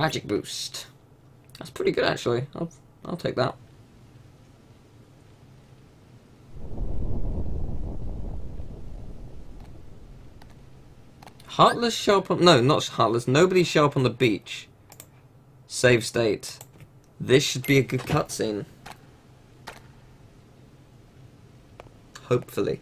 Magic boost. That's pretty good actually. I'll I'll take that. Heartless show up on no, not Heartless. Nobody show up on the beach. Save state. This should be a good cutscene. Hopefully.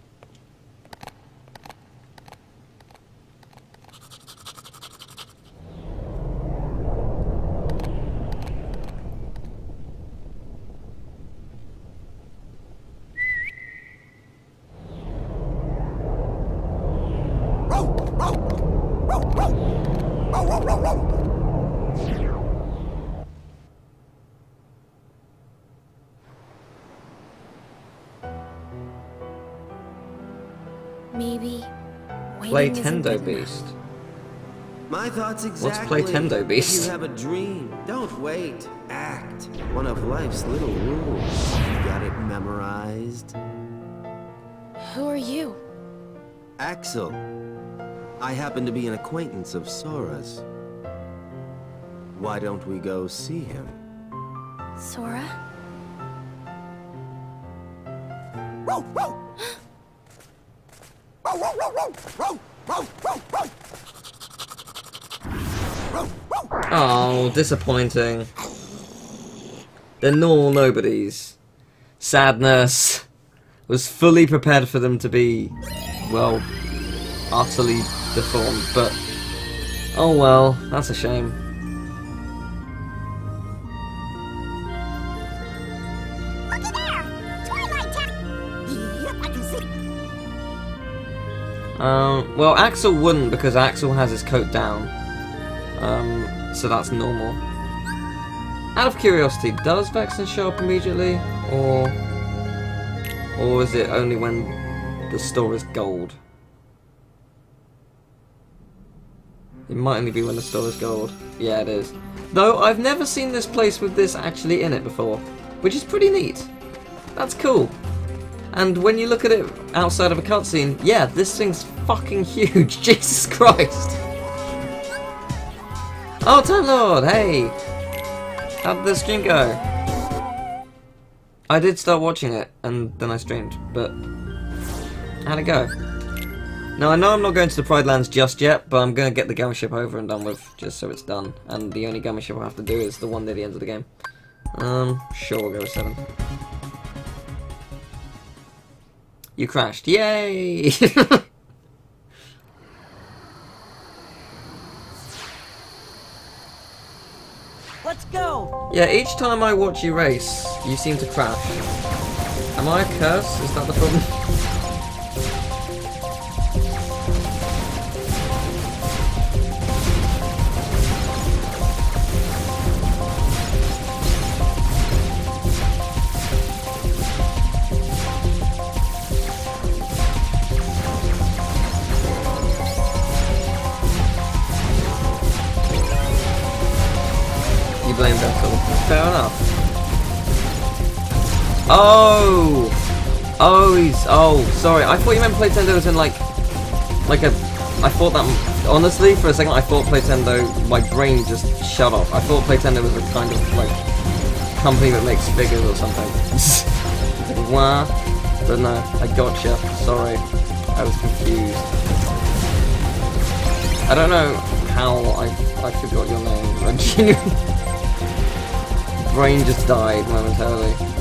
Play Tendo. Beast. My thoughts exactly. What's Play Tendo Beast? you have a dream, don't wait. Act. One of life's little rules. You got it memorized? Who are you? Axel. I happen to be an acquaintance of Sora's. Why don't we go see him? Sora? Oh, disappointing. They're normal nobodies. Sadness. Was fully prepared for them to be, well, utterly deformed, but oh well, that's a shame. Um, well, Axel wouldn't because Axel has his coat down. Um, so that's normal. Out of curiosity, does Vexen show up immediately, or or is it only when the store is gold? It might only be when the store is gold. Yeah, it is. Though I've never seen this place with this actually in it before, which is pretty neat. That's cool. And when you look at it outside of a cutscene, yeah, this thing's fucking huge. Jesus Christ. Oh, Time Lord, hey. How did the stream go? I did start watching it, and then I streamed, but how'd it go? Now, I know I'm not going to the Pride Lands just yet, but I'm going to get the Gummy Ship over and done with, just so it's done. And the only Gummy Ship I have to do is the one near the end of the game. Um, sure, we'll go with 7. You crashed. Yay! go! yeah, each time I watch you race, you seem to crash. Am I a curse? Is that the problem? Oh! Oh, he's... Oh, sorry. I thought you meant Playtendo was in, like... Like a... I thought that... Honestly, for a second, I thought Playtendo... My brain just shut off. I thought Playtendo was a kind of, like... Company that makes figures or something. Wah. But no, I gotcha. Sorry. I was confused. I don't know how I, I forgot your name. Brain just died momentarily.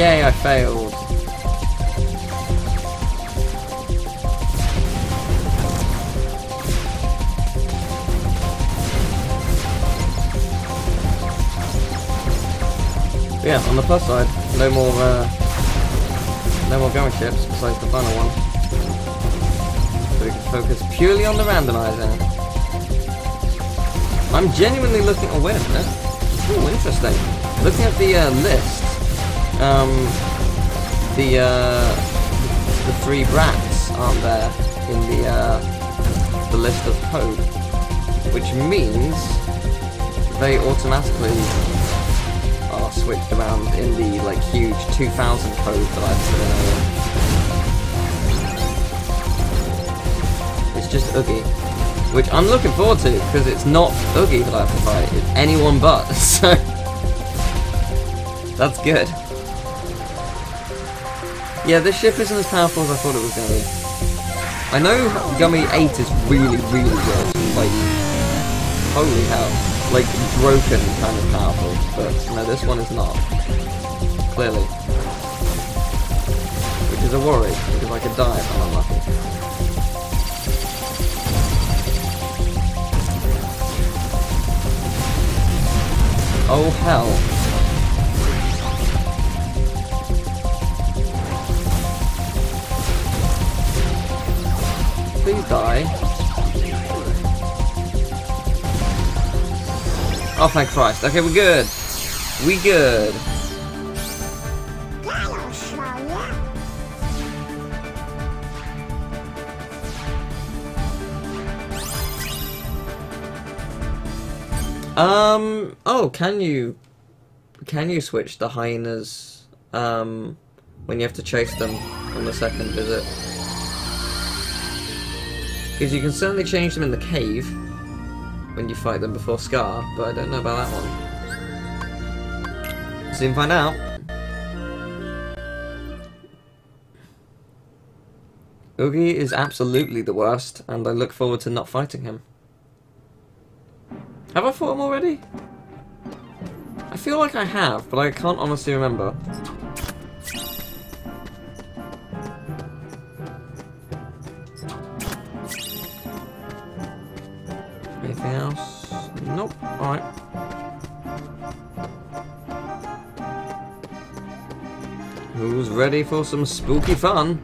Yay, I failed. Yeah, on the plus side, no more, uh, no more going ships besides the final one. So we can focus purely on the randomizer. I'm genuinely looking. Oh wait a minute. Oh, interesting. Looking at the uh, list, um, the uh, the three brats aren't there in the uh, the list of code, which means they automatically are switched around in the like huge 2000 code that I've. It's just Oogie, which I'm looking forward to because it's not Oogie that I have to fight; it's anyone but. So that's good. Yeah, this ship isn't as powerful as I thought it was going to be. I know Gummy 8 is really, really good. Like, holy hell. Like, broken kind of powerful. But, no, this one is not. Clearly. Which is a worry, because I could die if I'm unlucky. Oh, hell. Please die. Oh, thank Christ. Okay, we're good. We good. Um. Oh, can you? Can you switch the hyenas? Um, when you have to chase them on the second visit? Because you can certainly change them in the cave when you fight them before Scar, but I don't know about that one. Soon find out. Oogie is absolutely the worst, and I look forward to not fighting him. Have I fought him already? I feel like I have, but I can't honestly remember. Nope. Alright. Who's ready for some spooky fun?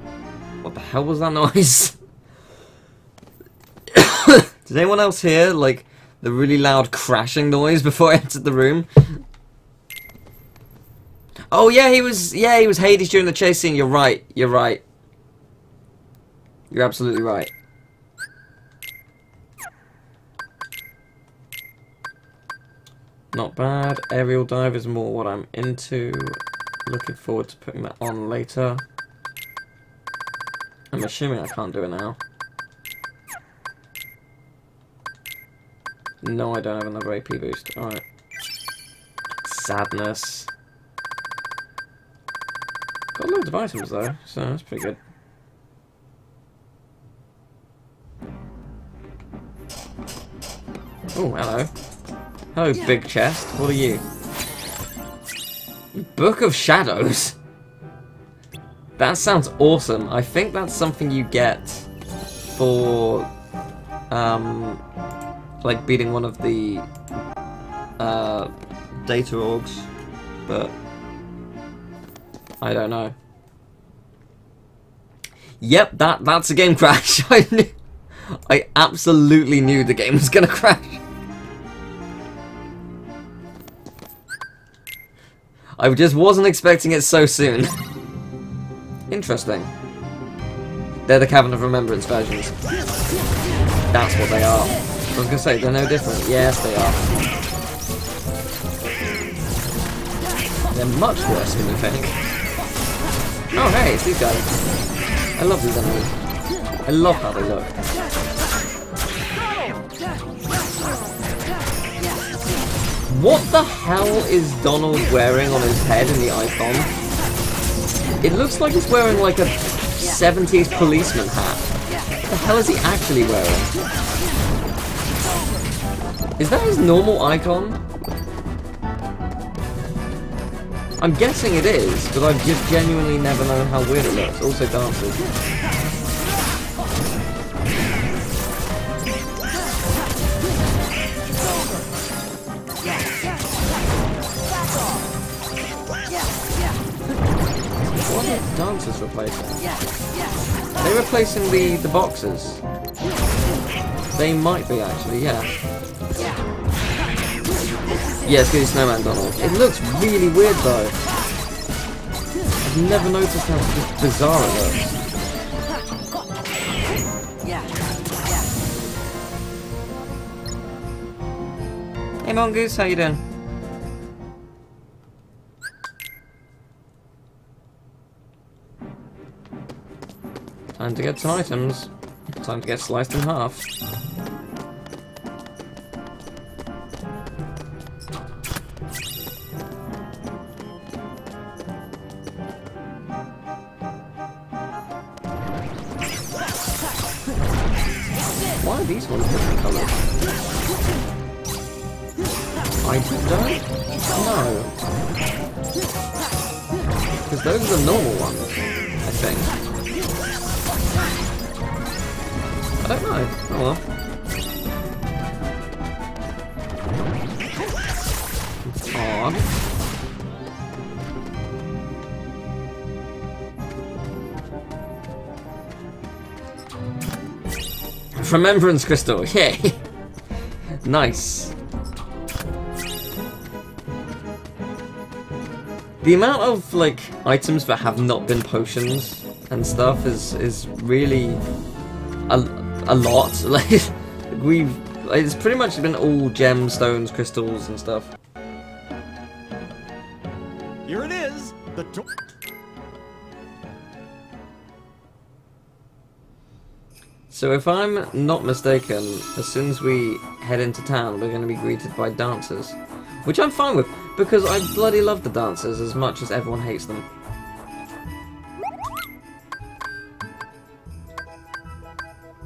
What the hell was that noise? Did anyone else hear, like, the really loud crashing noise before I entered the room? Oh yeah, he was yeah, he was Hades during the chase scene, you're right, you're right. You're absolutely right. Not bad. Aerial dive is more what I'm into. Looking forward to putting that on later. I'm assuming I can't do it now. No, I don't have another AP boost. Alright. Sadness. Got loads of items though, so that's pretty good. Oh, hello. Hello, big chest. What are you? Book of Shadows? That sounds awesome. I think that's something you get for, um, like beating one of the, uh, data orgs, but I don't know. Yep, that that's a game crash. I knew, I absolutely knew the game was gonna crash. I just wasn't expecting it so soon. Interesting. They're the Cavern of Remembrance versions. That's what they are. I was gonna say, they're no different. Yes, they are. They're much worse than you think. Oh, hey, it's these guys. I love these enemies. I love how they look. What the hell is Donald wearing on his head in the icon? It looks like he's wearing like a 70s policeman hat. What the hell is he actually wearing? Is that his normal icon? I'm guessing it is, but I've just genuinely never known how weird it looks. Also dances. What are dancers replacing? They're replacing the, the boxes. They might be actually, yeah. Yeah, it's good snowman Donald. It looks really weird though. I've never noticed how just bizarre it looks. Yeah. Hey Mongoose, how you doing? Time to get some items. Time to get sliced in half. Remembrance crystal, yay! nice. The amount of like items that have not been potions and stuff is is really a, a lot. Like we've it's pretty much been all gemstones, crystals, and stuff. So if I'm not mistaken, as soon as we head into town, we're going to be greeted by dancers. Which I'm fine with, because I bloody love the dancers as much as everyone hates them.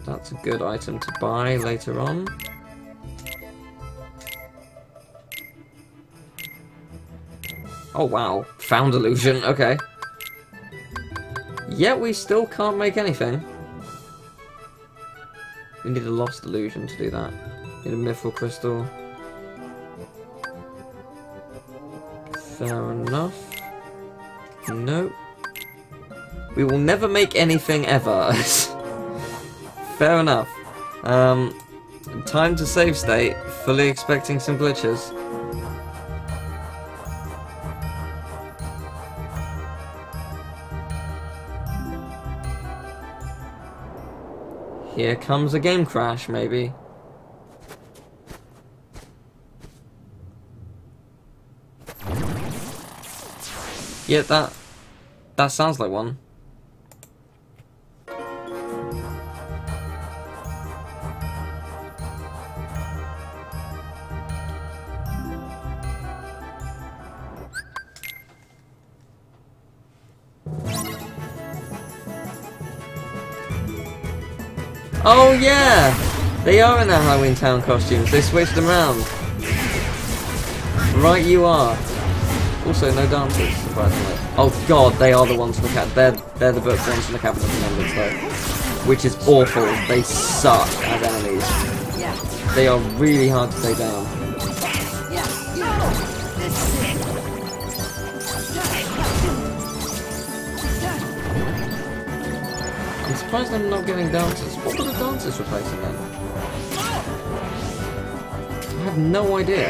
That's a good item to buy later on. Oh wow, found illusion, okay. Yet we still can't make anything. We need a lost illusion to do that. Need a mythril crystal. Fair enough. Nope. We will never make anything ever. Fair enough. Um, time to save state. Fully expecting some glitches. Here comes a game crash, maybe. Yeah, that that sounds like one. Oh yeah! They are in their Halloween Town costumes. They switched them around. Right you are. Also, no dancers, surprisingly. Oh god, they are the ones in the cat. They're they're the book ones in the Cavern of Remembrance though, which is awful. They suck as enemies. Yeah. They are really hard to take down. Surprised I'm not getting dancers. What were the dancers replacing then? I have no idea.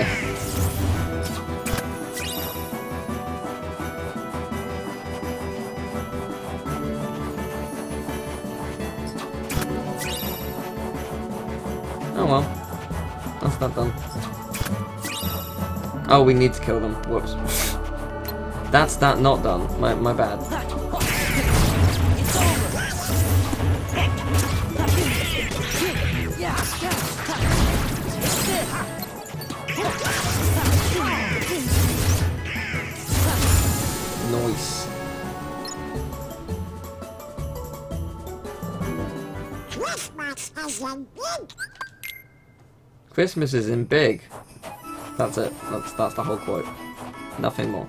Oh well. That's not done. Oh, we need to kill them. Whoops. That's that not done. My, my bad. Christmas is in big. That's it. That's that's the whole quote. Nothing more.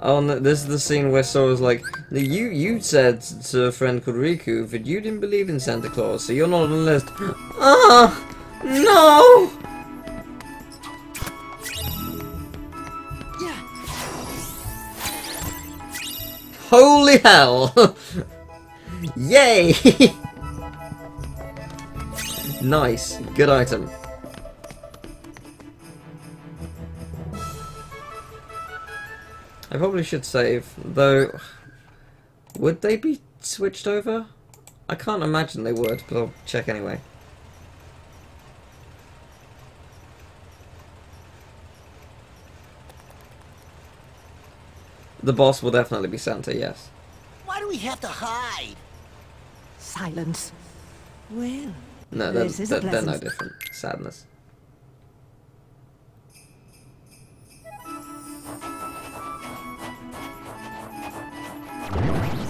Oh, and this is the scene where Sora's like, you you said to a friend called Riku that you didn't believe in Santa Claus, so you're not on the list. Ah, no! Yeah. Holy hell! Yay! nice, good item. I probably should save, though. Would they be switched over? I can't imagine they would, but I'll check anyway. The boss will definitely be Santa, yes. Why do we have to hide? Silence. Well, No, they're, This is a they're, they're no different. Sadness.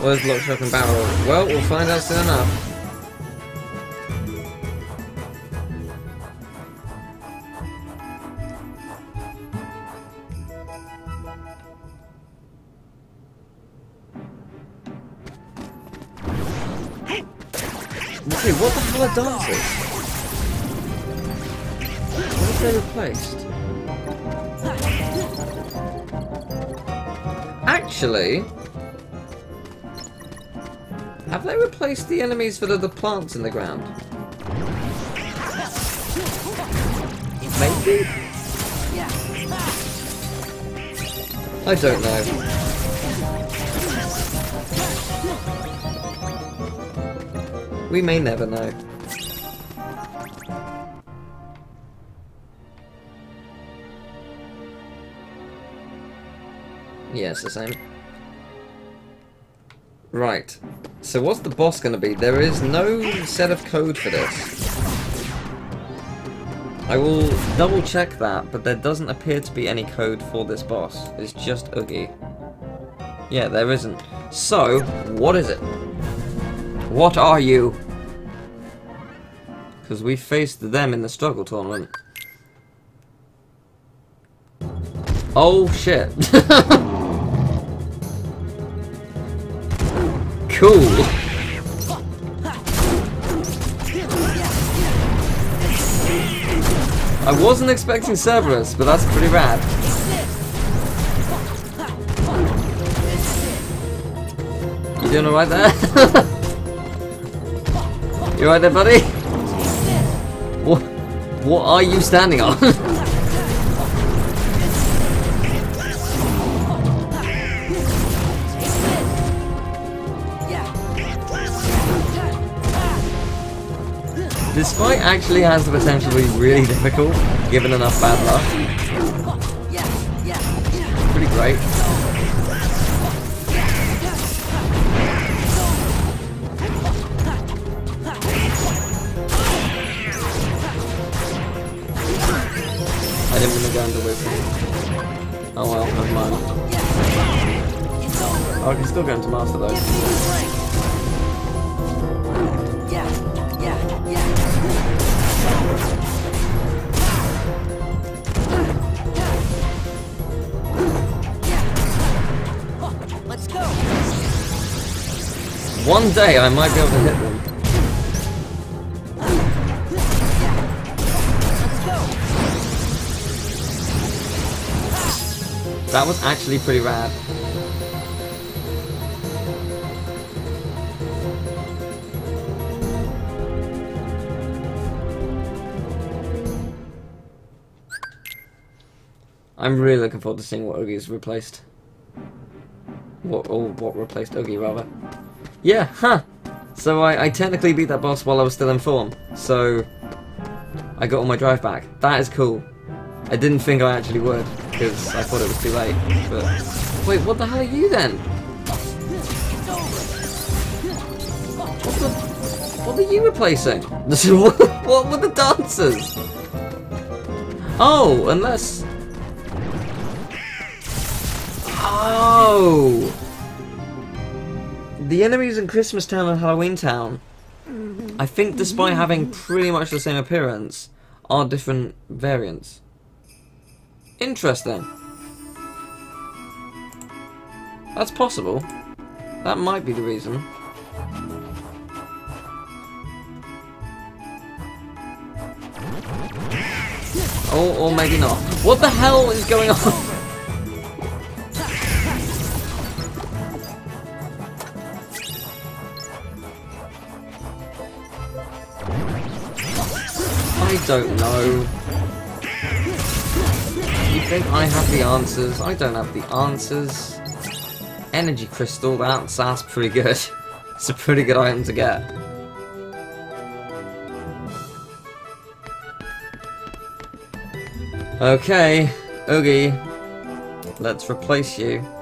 Where's Lock, Shock and Barrel? Well, we'll find out soon enough. Hell are dancers? What have they replaced? Actually, have they replaced the enemies are the plants in the ground? Maybe? I don't know. We may never know. Yeah, it's the same. Right. So what's the boss going to be? There is no set of code for this. I will double check that, but there doesn't appear to be any code for this boss. It's just Oogie. Yeah, there isn't. So, what is it? What are you? Because we faced them in the struggle tournament. Oh shit. cool. I wasn't expecting Cerberus, but that's pretty rad. You doing alright there? you alright there, buddy? What, are you standing on? this fight actually has the potential to be really difficult, given enough bad luck. Pretty great. Oh, I can still go into master though. Let's go. One day I might be able to hit them. That was actually pretty rad. I'm really looking forward to seeing what Oogie's replaced. What or what replaced Ogie rather. Yeah, huh. So I, I technically beat that boss while I was still in form. So I got all my drive back. That is cool. I didn't think I actually would, because I thought it was too late. But wait, what the hell are you then? What the? What are you replacing? what were the dancers? Oh, unless. Oh. The enemies in Christmas Town and Halloween Town, mm-hmm. I think despite mm-hmm. having pretty much the same appearance, are different variants. Interesting. That's possible. That might be the reason. Or, or maybe not. What the hell is going on? I don't know. You think I have the answers. I don't have the answers. Energy crystal, that's, that's pretty good. It's a pretty good item to get. Okay, Oogie, let's replace you.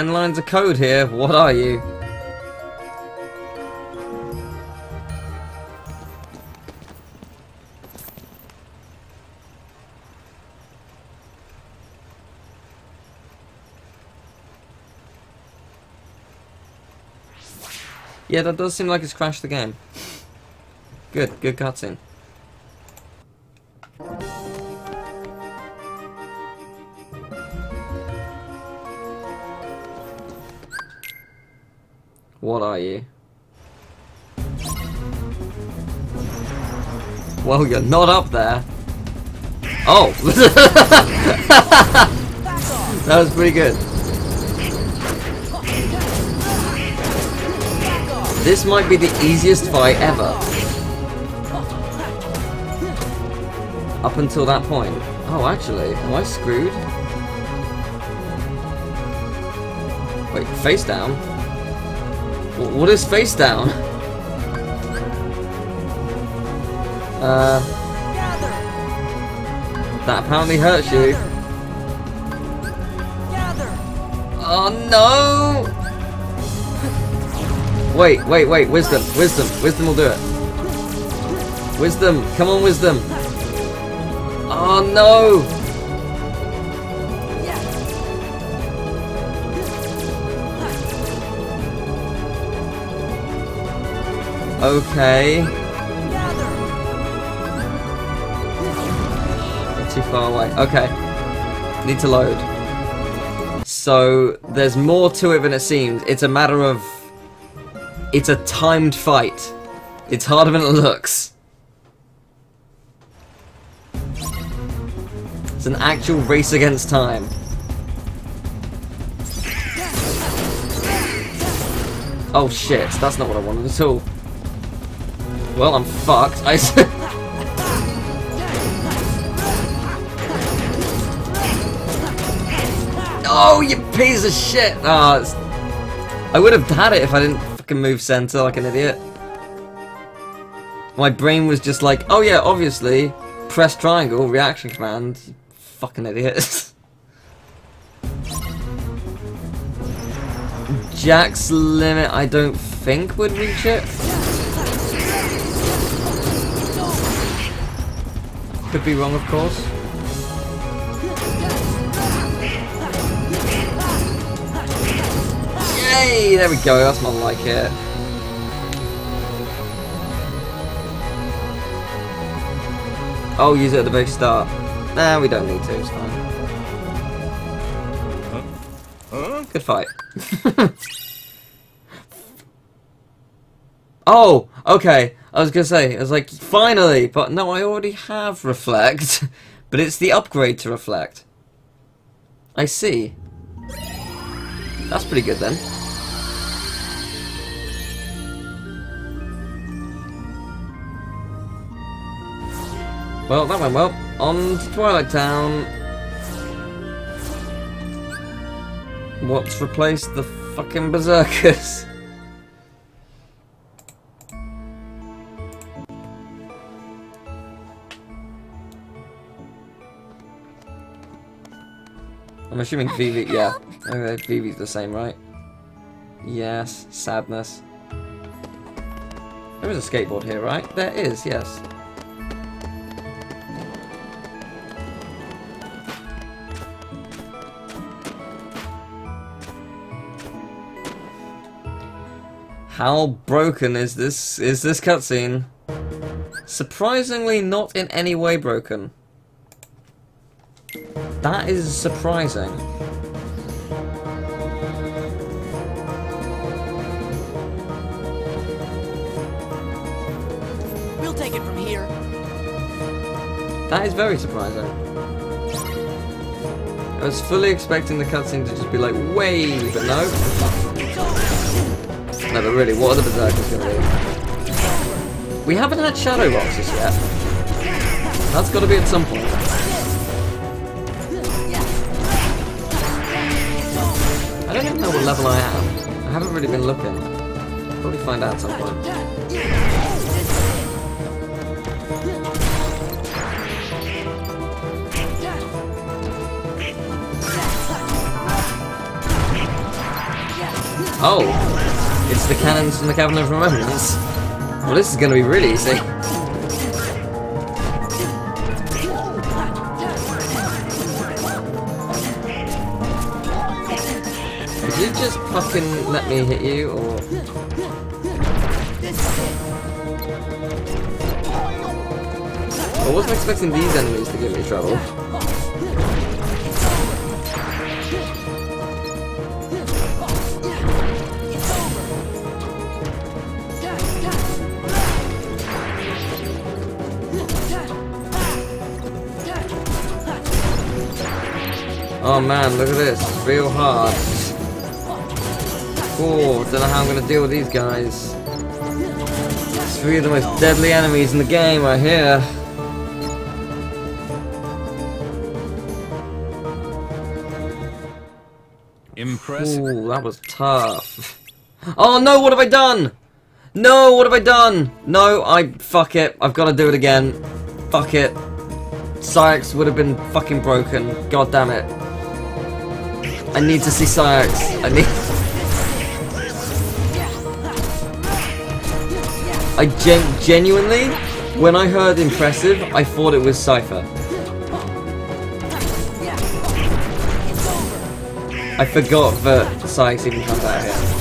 10 lines of code here. What are you? Yeah, that does seem like it's crashed the game. Good, good cutscene. What are you? Well, you're not up there. Oh! that was pretty good. This might be the easiest fight ever. Up until that point. Oh, actually, am I screwed? Wait, face down? Wh- What is face down? Uh, that apparently hurts you. Oh no! Wait, wait, wait, wisdom, wisdom, wisdom will do it. Wisdom, come on, wisdom. Oh no! Okay, too far away. Okay, need to load. So, there's more to it than it seems. It's a matter of... It's a timed fight. It's harder than it looks. It's an actual race against time. Oh shit, that's not what I wanted at all. Well, I'm fucked. I s- Oh, you piece of shit! Oh, it's- I would have had it if I didn't fucking move center like an idiot. My brain was just like, oh yeah, obviously, press triangle, reaction command. Fucking idiot. Jack's limit, I don't think would reach it. Could be wrong, of course. Yay! There we go, that's more like it. Oh, use it at the very start. Nah, we don't need to, it's fine. Good fight. oh, okay. I was gonna say, I was like, finally, but no, I already have Reflect. but it's the upgrade to Reflect. I see. That's pretty good then. Well, that went well. On to Twilight Town. What's replaced the fucking Berserkers? I'm assuming Vivi, yeah. Okay, Vivi's the same, right? Yes, sadness. There is a skateboard here, right? There is, yes. How broken is this is this cutscene? Surprisingly not in any way broken. That is surprising. We'll take it from here. That is very surprising. I was fully expecting the cutscene to just be like, way, but no. No, but really, what are the Berserkers going to do? We haven't had Shadow Boxes yet. That's got to be at some point. Level I am. I haven't really been looking. Probably find out at some point. Oh, it's the cannons from the Cavern of Remembrance. Well, this is to be really easy. Fucking let me hit you, or...? I wasn't expecting these enemies to give me trouble. Oh man, look at this. Real hard. Oh, don't know how I'm gonna deal with these guys. Three of the most deadly enemies in the game are here. Impressive. Ooh, that was tough. Oh no, what have I done? No, what have I done? No, I fuck it. I've got to do it again. Fuck it. Saïx would have been fucking broken. God damn it. I need to see Saïx. I need. I gen genuinely, when I heard impressive, I thought it was Seifer. I forgot that Saïx even comes out here.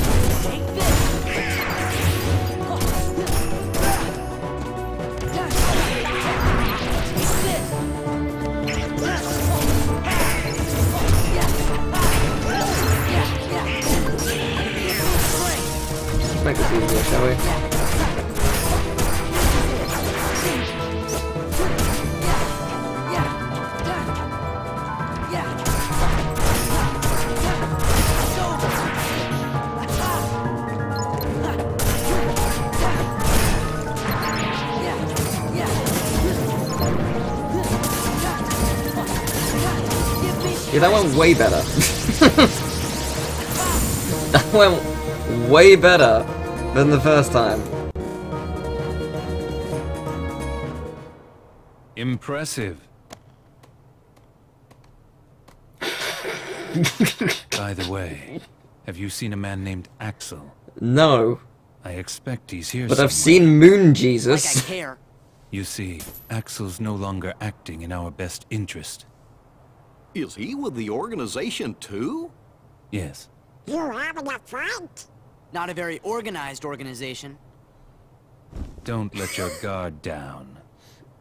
Way better. that went way better than the first time. Impressive. By the way, have you seen a man named Axel? No, I expect he's here but I've seen Moon Like I Jesus. care. You see, Axel's no longer acting in our best interest. Is he with the organization too? Yes, You having a fight? Not a very organized organization. don't let your guard down.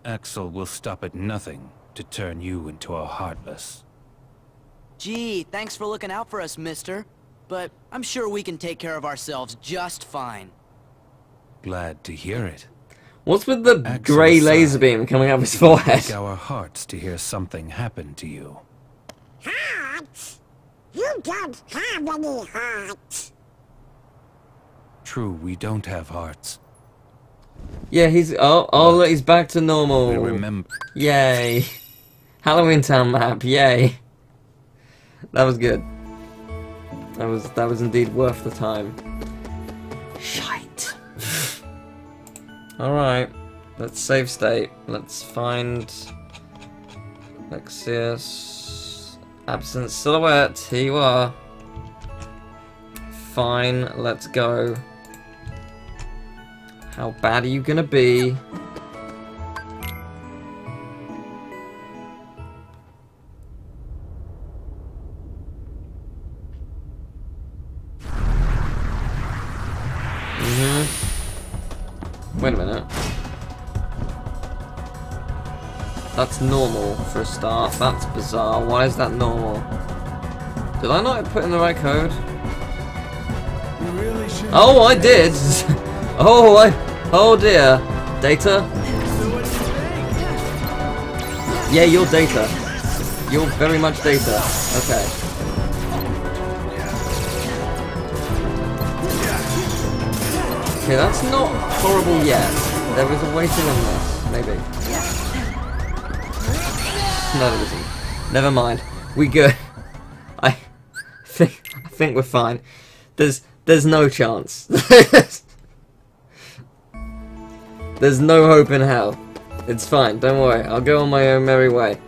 Axel will stop at nothing to turn you into a heartless. Gee, thanks for looking out for us, mister. But I'm sure we can take care of ourselves just fine. Glad to hear it. What's with the Axel grey laser beam coming out of his forehead? Our hearts to hear something happen to you. Hearts? You don't have any hearts. True, we don't have hearts. Yeah, he's oh oh look, he's back to We normal. remember. Yay! Halloween Town map. Yay! That was good. That was that was indeed worth the time. Shite. All right, let's save state. Let's find Lexaeus. Absent silhouette. Here you are. Fine. Let's go. How bad are you gonna be? Normal for a start. That's bizarre. Why is that normal? Did I not put in the right code? Oh, I did! oh, I... Oh dear. Data? Yeah, you're data. You're very much data. Okay. Okay, that's not horrible yet. There is a waiting on this, maybe. Never mind. We good. I think I think we're fine. There's there's no chance. there's no hope in hell. It's fine. Don't worry. I'll go on my own merry way.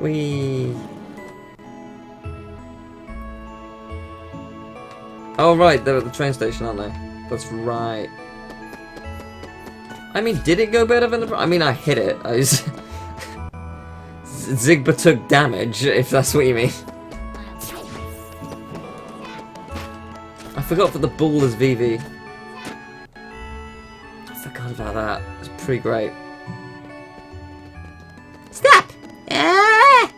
We. Oh right, they're at the train station, aren't they? That's right. I mean, did it go better than the? I mean, I hit it. I was. Xigbar took damage, if that's what you mean. I forgot that the ball is VV. I forgot about that. It's pretty great. Stop! Ah!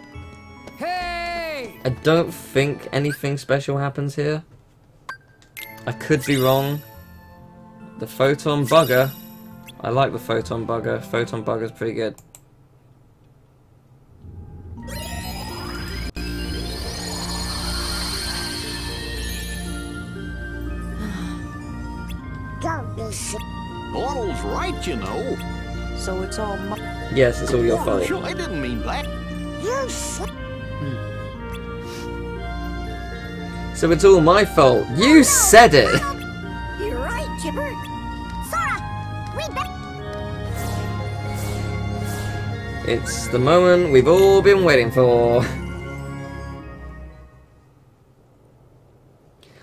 Hey! I don't think anything special happens here. I could be wrong. The photon bugger. I like the photon bugger. Photon bugger's pretty good. Bortles right, you know. So it's all my... Yes, it's all your oh, fault. Sure, I didn't mean that. You s- So it's all my fault. You said it! You're right, Chipper. Sora, we bet. It's the moment we've all been waiting for.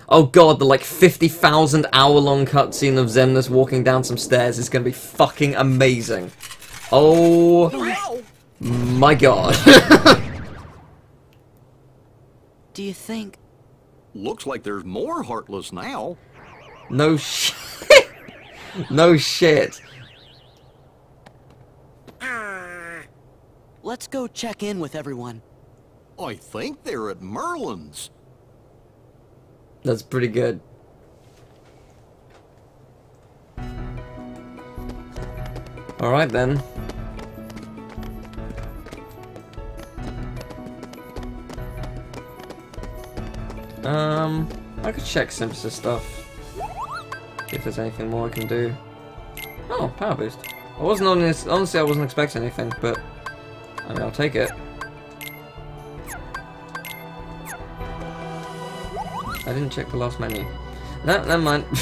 Oh god, the like 50,000 hour long cutscene of Xemnas walking down some stairs is gonna be fucking amazing. Oh my god. Do you think... Looks like there's more Heartless now. no shit. no shit. Ah. Let's go check in with everyone. I think they're at Merlin's. That's pretty good. Alright then. Um, I could check Simpsons stuff. If there's anything more I can do. Oh, power boost. I wasn't on this. Honestly, I wasn't expecting anything, but I mean, I'll take it. I didn't check the last menu. No, never mind.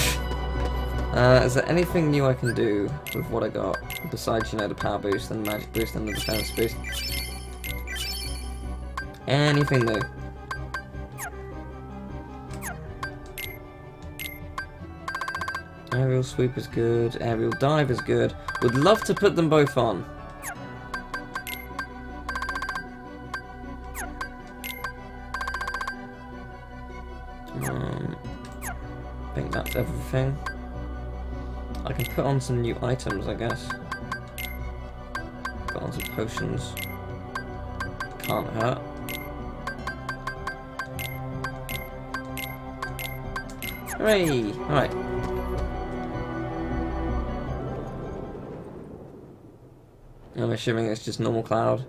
uh, is there anything new I can do with what I got besides, you know, the power boost and the magic boost and the defense boost? Anything new? Aerial sweep is good. Aerial dive is good. Would love to put them both on. That's everything. I can put on some new items, I guess. Put on some potions. Can't hurt. Hooray! Alright. I'm assuming it's just normal cloud.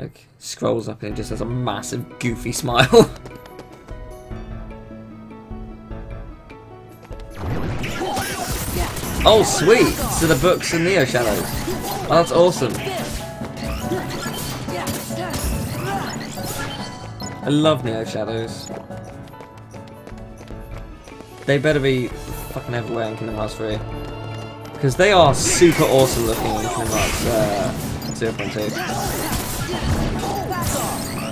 Like, scrolls up and it just has a massive goofy smile. Oh, sweet! So the book's in Neo Shadows. Oh, that's awesome. I love Neo Shadows. They better be fucking everywhere in Kingdom Hearts 3. Because they are super awesome looking in Kingdom Hearts uh, 0.2.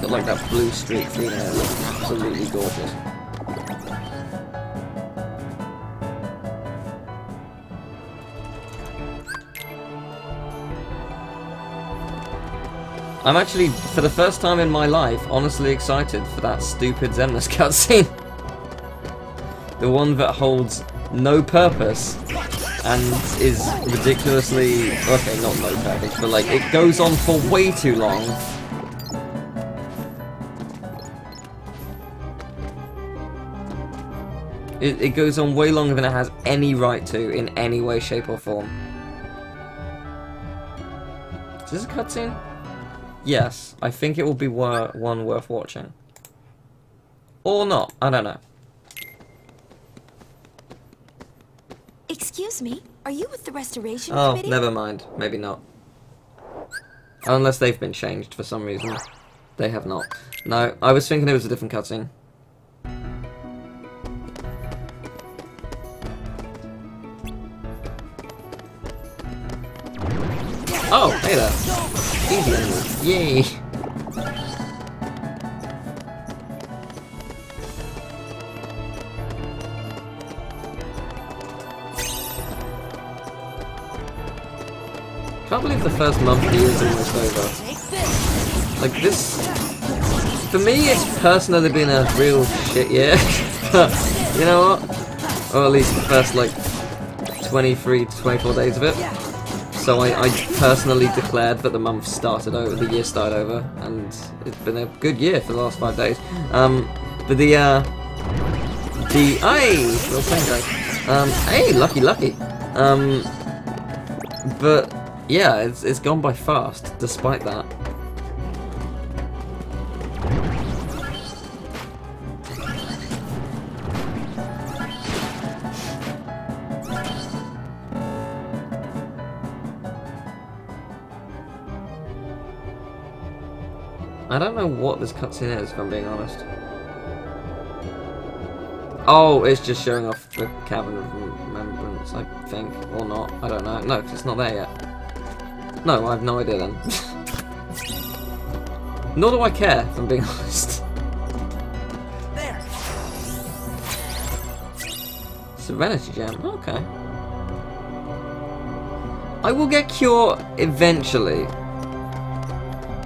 Got like that blue streak through there, it looks absolutely gorgeous. I'm actually, for the first time in my life, honestly excited for that stupid Xemnas cutscene. the one that holds no purpose and is ridiculously okay, not no purpose, but like it goes on for way too long. It, it goes on way longer than it has any right to in any way, shape, or form. Is this a cutscene? Yes, I think it will be wor one worth watching. Or not, I don't know. Excuse me, are you with the restoration Oh, committee? never mind. Maybe not. Unless they've been changed for some reason. They have not. No, I was thinking it was a different cutscene. Oh, hey there. Yay. Can't believe the first month of almost over. Like this, for me, it's personally been a real shit year. you know what? Or at least the first like 23 to 24 days of it. So I, I personally declared that the month started over, the year started over, and it's been a good year for the last five days. Um, but the uh, the hey, little guy. Um, hey, lucky, lucky. Um, but yeah, it's it's gone by fast, despite that. What this cutscene is, if I'm being honest. Oh, it's just showing off the Cavern of Remembrance, I think. Or not. I don't know. No, 'cause it's not there yet. No, I have no idea then. Nor do I care, if I'm being honest. There. Serenity Gem, okay. I will get Cure eventually.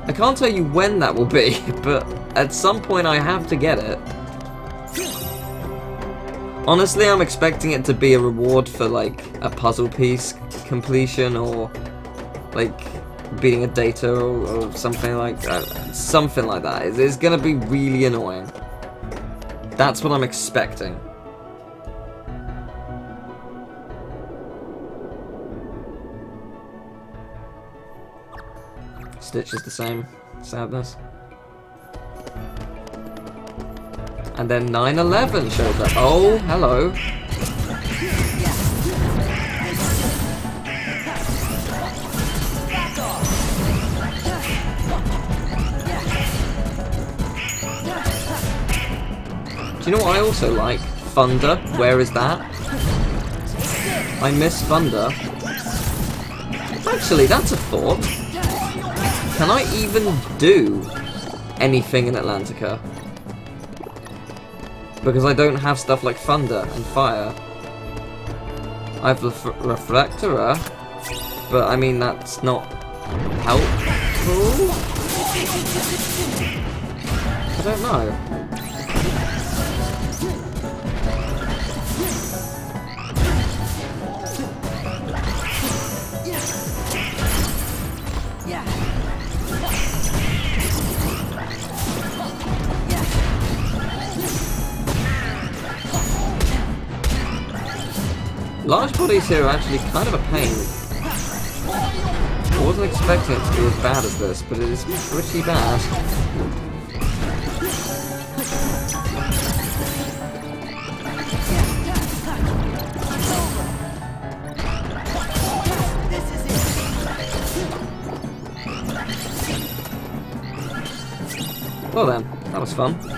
I can't tell you when that will be, but at some point I have to get it. Honestly, I'm expecting it to be a reward for like a puzzle piece completion or like beating a data or, or something like that. Something like that. It's, it's gonna be really annoying. That's what I'm expecting. Stitch is the same. Sadness. And then 9-11 shows up. Oh, hello. Do you know what I also like? Thunder. Where is that? I miss Thunder. Actually, that's a thought. Can I even do anything in Atlantica? Because I don't have stuff like thunder and fire. I have the reflectora, uh, but I mean that's not helpful. I don't know. Large bodies here are actually kind of a pain. I wasn't expecting it to be as bad as this, but it is pretty bad. Well then, that was fun.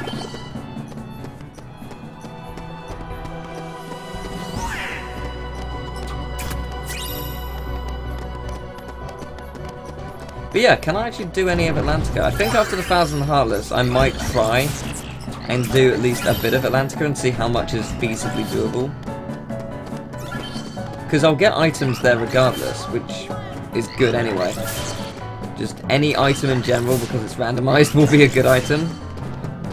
But yeah, can I actually do any of Atlantica? I think after the Thousand Heartless, I might try and do at least a bit of Atlantica and see how much is feasibly doable. Because I'll get items there regardless, which is good anyway. Just any item in general, because it's randomized, will be a good item.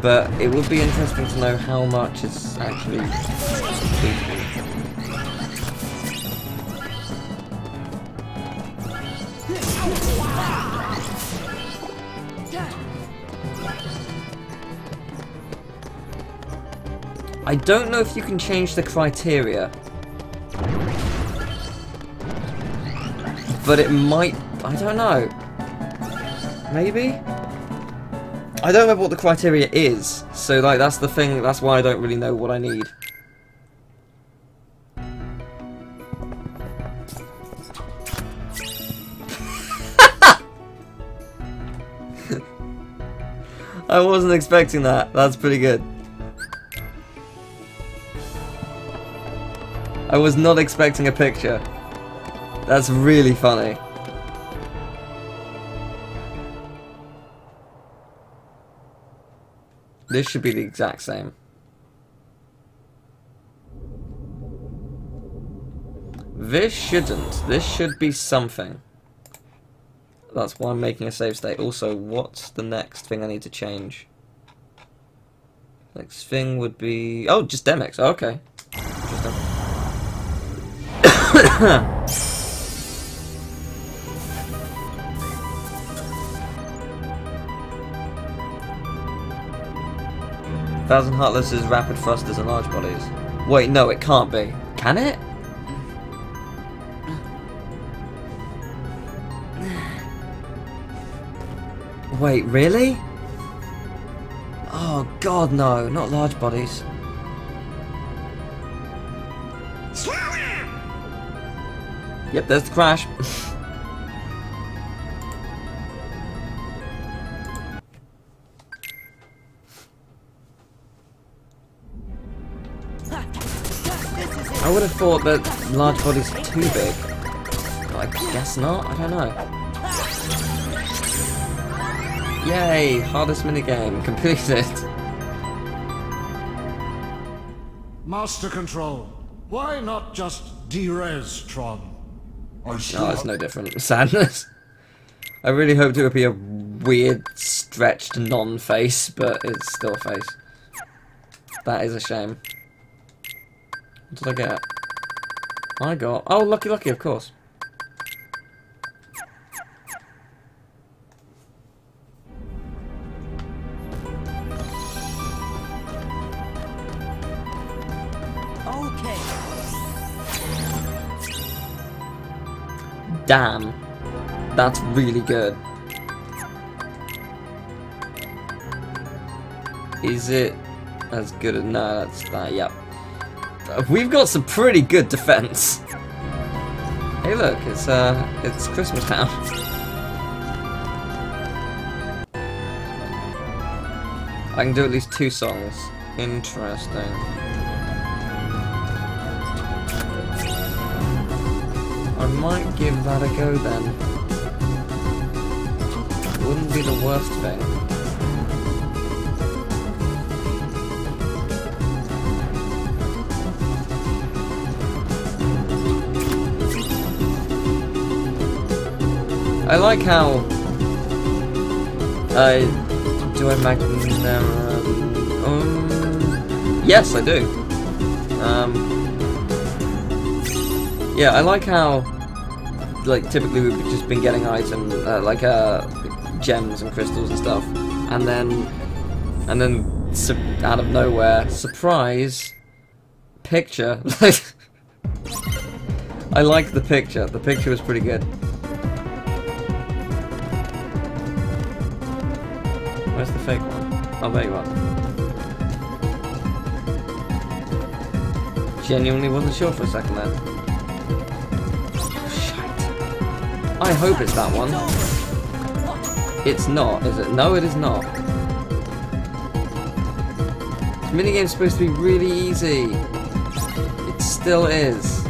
But it would be interesting to know how much is actually I don't know if you can change the criteria. But it might... I don't know. Maybe? I don't remember what the criteria is, so like that's the thing, that's why I don't really know what I need. I wasn't expecting that. That's pretty good. I was not expecting a picture. That's really funny. This should be the exact same. This shouldn't. This should be something. That's why I'm making a save state. Also, what's the next thing I need to change? Next thing would be... Oh, just Demyx. Okay. Thousand Heartless is rapid thrusters and large bodies. Wait, no, it can't be. Can it? Wait, really? Oh god, no, not large bodies. Yep, there's the crash. I would have thought that large bodies are too big. But I guess not, I don't know. Yay, hardest minigame, completed. Master Control, why not just derez Tron? No, it's no different. Sadness. I really hoped it would be a weird, stretched non-face, but it's still a face. That is a shame. What did I get? I got... Oh, Lucky Lucky, of course. Damn. That's really good. Is it as good as... No, that's... Uh, yep. We've got some pretty good defense. Hey look, it's uh, it's Christmas Town. I can do at least two songs. Interesting. Might give that a go then. Wouldn't be the worst thing. I like how I do I magnum um yes I do um yeah I like how like typically we've just been getting items uh, like uh gems and crystals and stuff and then and then su- out of nowhere surprise picture I like the picture the picture was pretty good Where's the fake one? Oh, there you are. Genuinely wasn't sure for a second there. I hope it's that one. It's not, is it? No, it is not. This minigame's supposed to be really easy. It still is.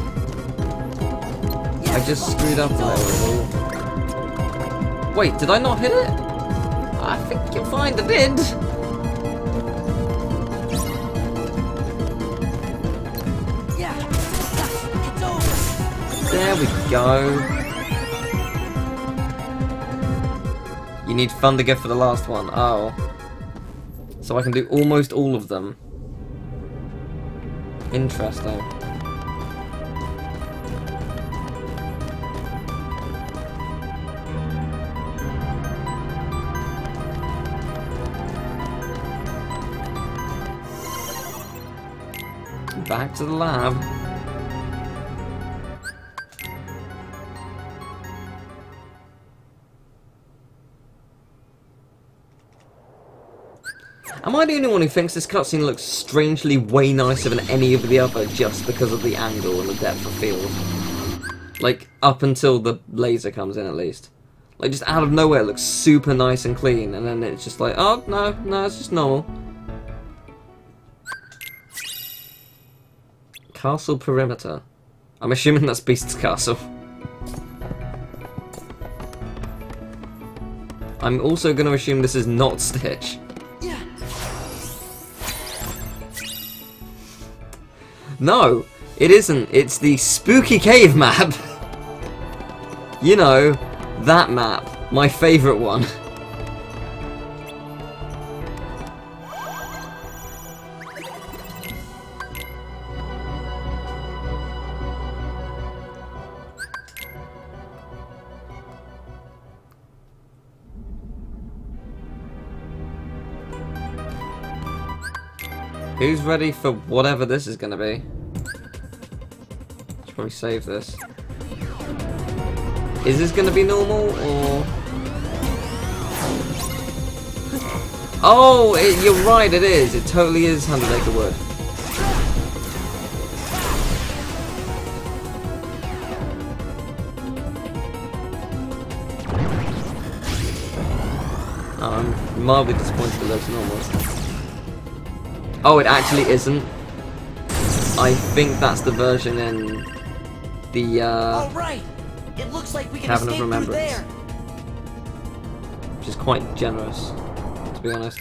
I just screwed up a little. Wait, did I not hit it? I think you'll find I did. Yeah. There we go. You need get for the last one. Oh. So I can do almost all of them. Interesting. Back to the lab. I the only one who thinks this cutscene looks strangely way nicer than any of the other just because of the angle and the depth of field? Like, up until the laser comes in at least. Like, just out of nowhere it looks super nice and clean, and then it's just like, oh, no, no, it's just normal. Castle perimeter. I'm assuming that's Beast's castle. I'm also going to assume this is not Stitch. No, it isn't. It's the spooky cave map. you know, that map. My favourite one. Who's ready for whatever this is going to be? Should probably save this. Is this going to be normal or? Oh, it, you're right. It is. It totally is Hundred Acre Wood. Oh, I'm mildly disappointed that those normals. Oh, it actually isn't. I think that's the version in the uh, All right. It looks like we can Cavern of Remembrance. there. which is quite generous, to be honest.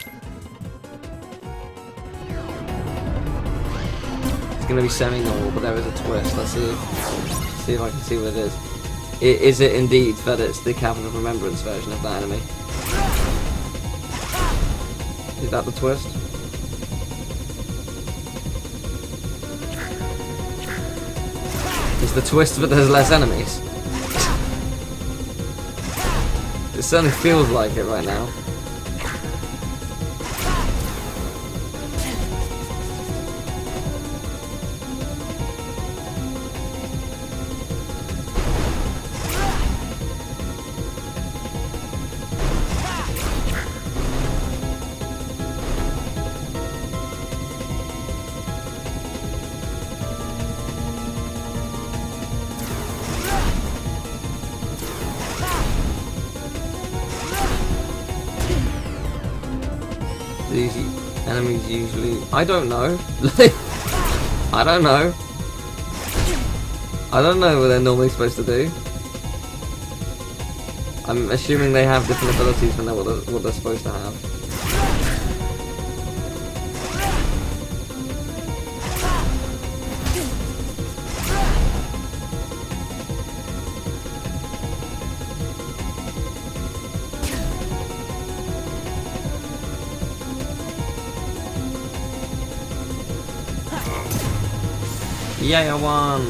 It's gonna be semi-normal, but there is a twist. Let's see, if, see if I can see what it is. I, is it indeed that it's the Cavern of Remembrance version of that enemy? Is that the twist? Is the twist that there's less enemies? It certainly feels like it right now. I don't know. I don't know. I don't know what they're normally supposed to do. I'm assuming they have different abilities than what they're, what they're supposed to have. Yay, I won!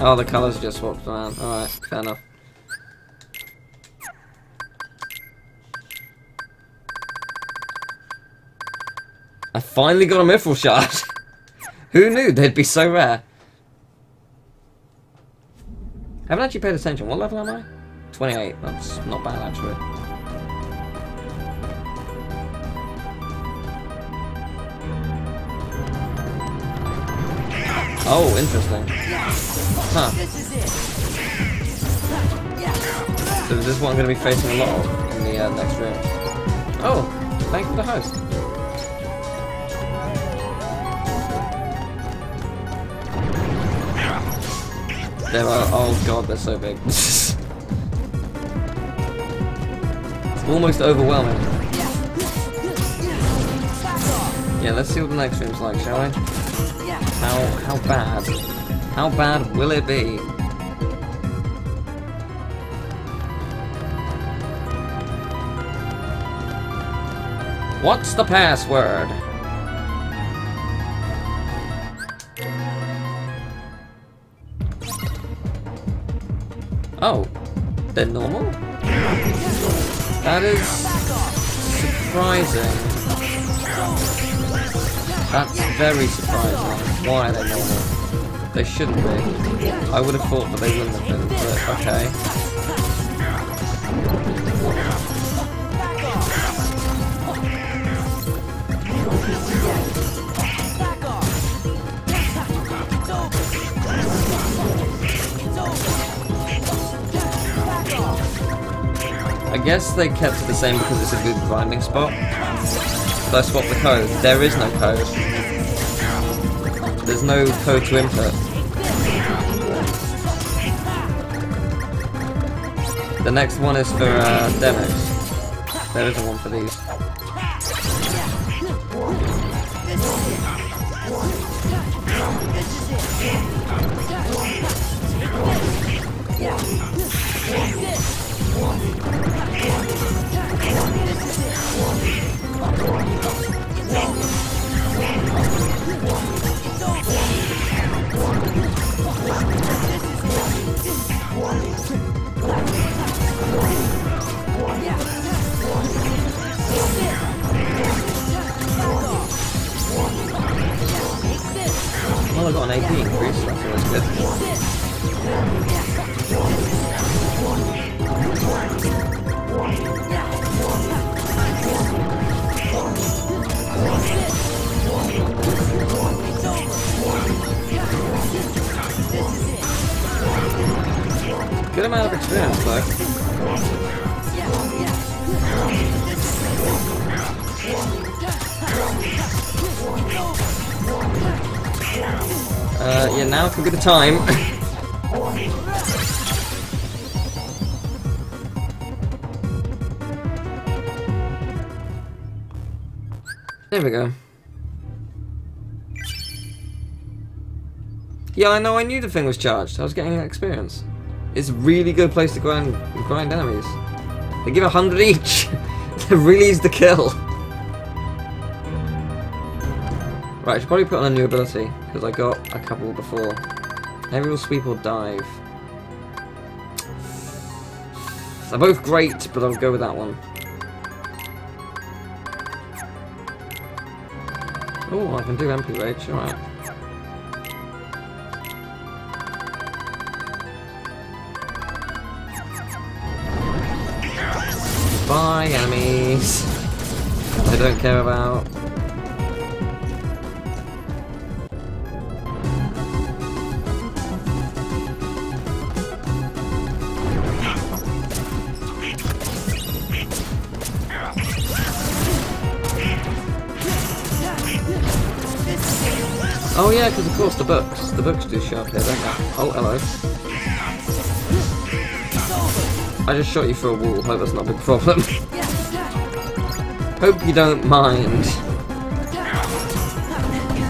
Oh, the colours just swapped around. Alright, fair enough. I finally got a mythril shard! Who knew they'd be so rare? haven't actually paid attention. What level am I? 28. That's not bad, actually. Oh, interesting. Huh. So is this what I'm going to be facing a lot of in the uh, next room? Oh, thanks for the host. There are, oh god, they're so big. it's almost overwhelming. Yeah, let's see what the next room's like, shall we? How how bad? How bad will it be? What's the password? Oh, they're normal? That is surprising. That's very surprising why they don't They shouldn't be. I would have thought that they wouldn't have been, but okay. I guess they kept it the same because it's a good grinding spot. But I swapped the code. There is no code. There's no code to input. The next one is for uh, demos. There isn't one for these. Got an AP increase, that's always good. Good amount of experience, though. Uh, yeah, now could be the time. there we go. Yeah, I know, I knew the thing was charged. I was getting experience. It's a really good place to grind, grind enemies. They give a hundred each. They're really easy to kill. Right, I should probably put on a new ability, because I got a couple before. Aerial sweep or dive. They're both great, but I'll go with that one. Oh, I can do MP Rage, alright. Bye, enemies! I don't care about. Yeah, because of course the books. The books do show up here, don't they? Oh, hello. I just shot you through a wall. Hope that's not a big problem. Hope you don't mind.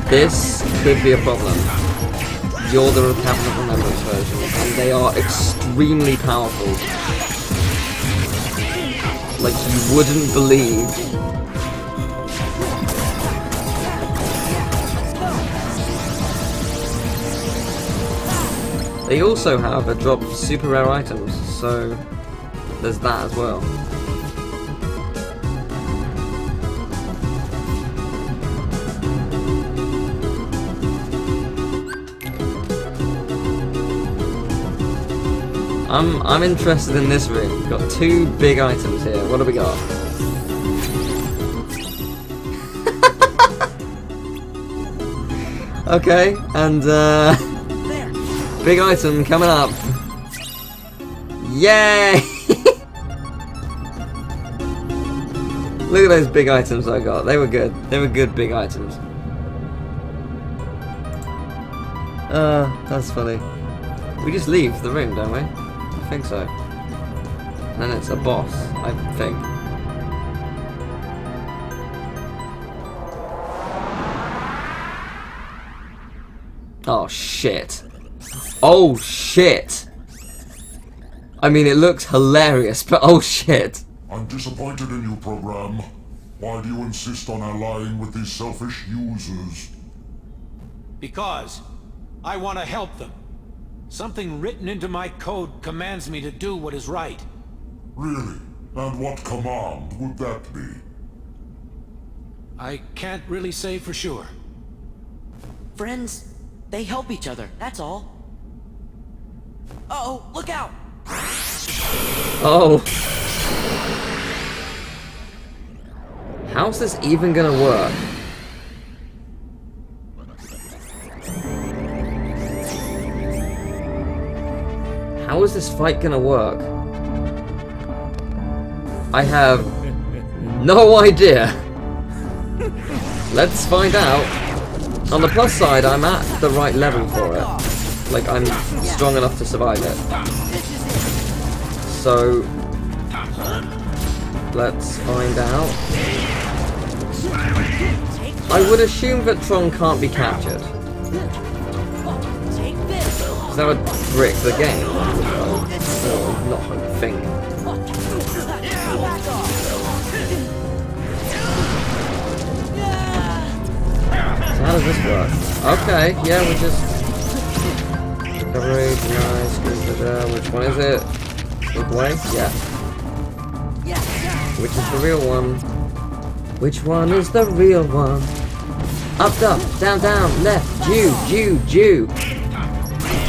This could be a problem. You're the Cavern of Remembrance version, and they are extremely powerful. Like you wouldn't believe. They also have a drop of super rare items, so there's that as well. I'm I'm interested in this room. We've got two big items here. What do we got? okay, and uh Big item coming up. Yay! Look at those big items I got. They were good. They were good big items. Uh, that's funny. We just leave the room, don't we? I think so. And it's a boss, I think. Oh shit. Oh shit! I mean, it looks hilarious, but oh shit! I'm disappointed in you, program. Why do you insist on allying with these selfish users? Because I want to help them. Something written into my code commands me to do what is right. Really? And what command would that be? I can't really say for sure. Friends, they help each other, that's all. Uh oh, look out! Oh. How's this even gonna work? How is this fight gonna work? I have no idea. Let's find out. On the plus side, I'm at the right level for it. Like, I'm strong enough to survive it. So, let's find out. I would assume that Tron can't be captured. That would brick the game. Not I think. So how does this work? Okay, yeah, we just recovery, nice, good, which one is it? Look away? Yeah. Which is the real one? Which one is the real one? Up, up, down, down, left, Jew, Jew, Jew.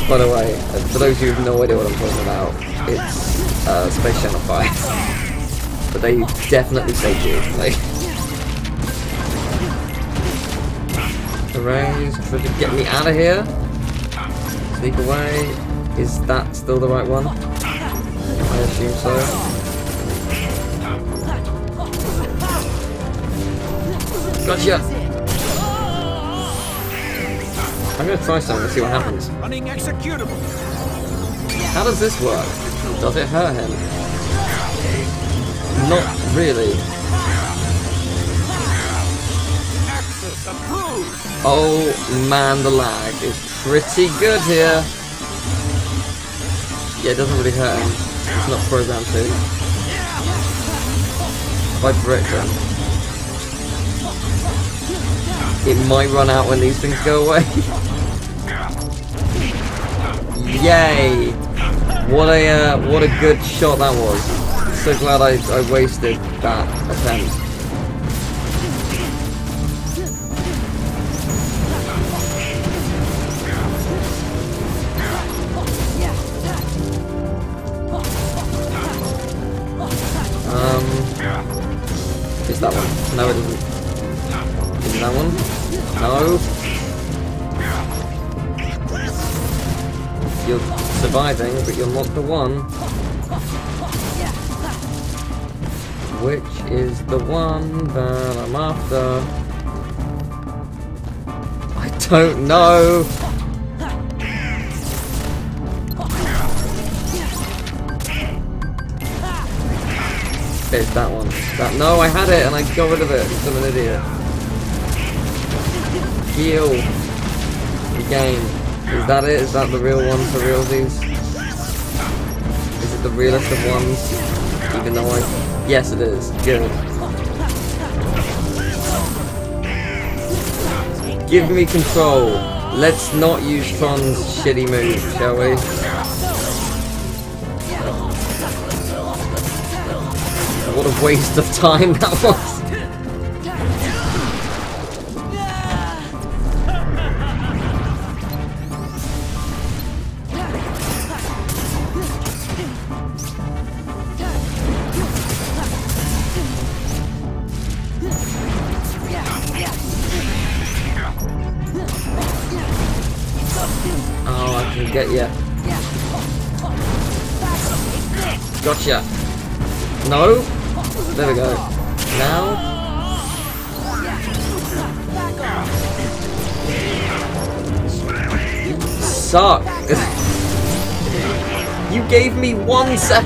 By the way, for those who have no idea what I'm talking about, it's uh, Space Channel 5. but they definitely say Jew. Like, Arrays, try to get me out of here. Sneak away. Is that still the right one? I assume so. Gotcha! I'm gonna try something and see what happens. Running executable. How does this work? Does it hurt him? Not really. Oh man, the lag is pretty good here. Yeah, it doesn't really hurt him. It's not programmed to. If I. It might run out when these things go away. Yay! What a uh, what a good shot that was. So glad I, I wasted that attempt. But you're not the one. Which is the one that I'm after? I don't know. It's that one. That no, I had it and I got rid of it. I'm an idiot. Heal. Game. Is that it? Is that the real one for realsies? The realest of ones? Even though I... Yes, it is. Good. Give me control. Let's not use Tron's shitty move, shall we? What a waste of time that was.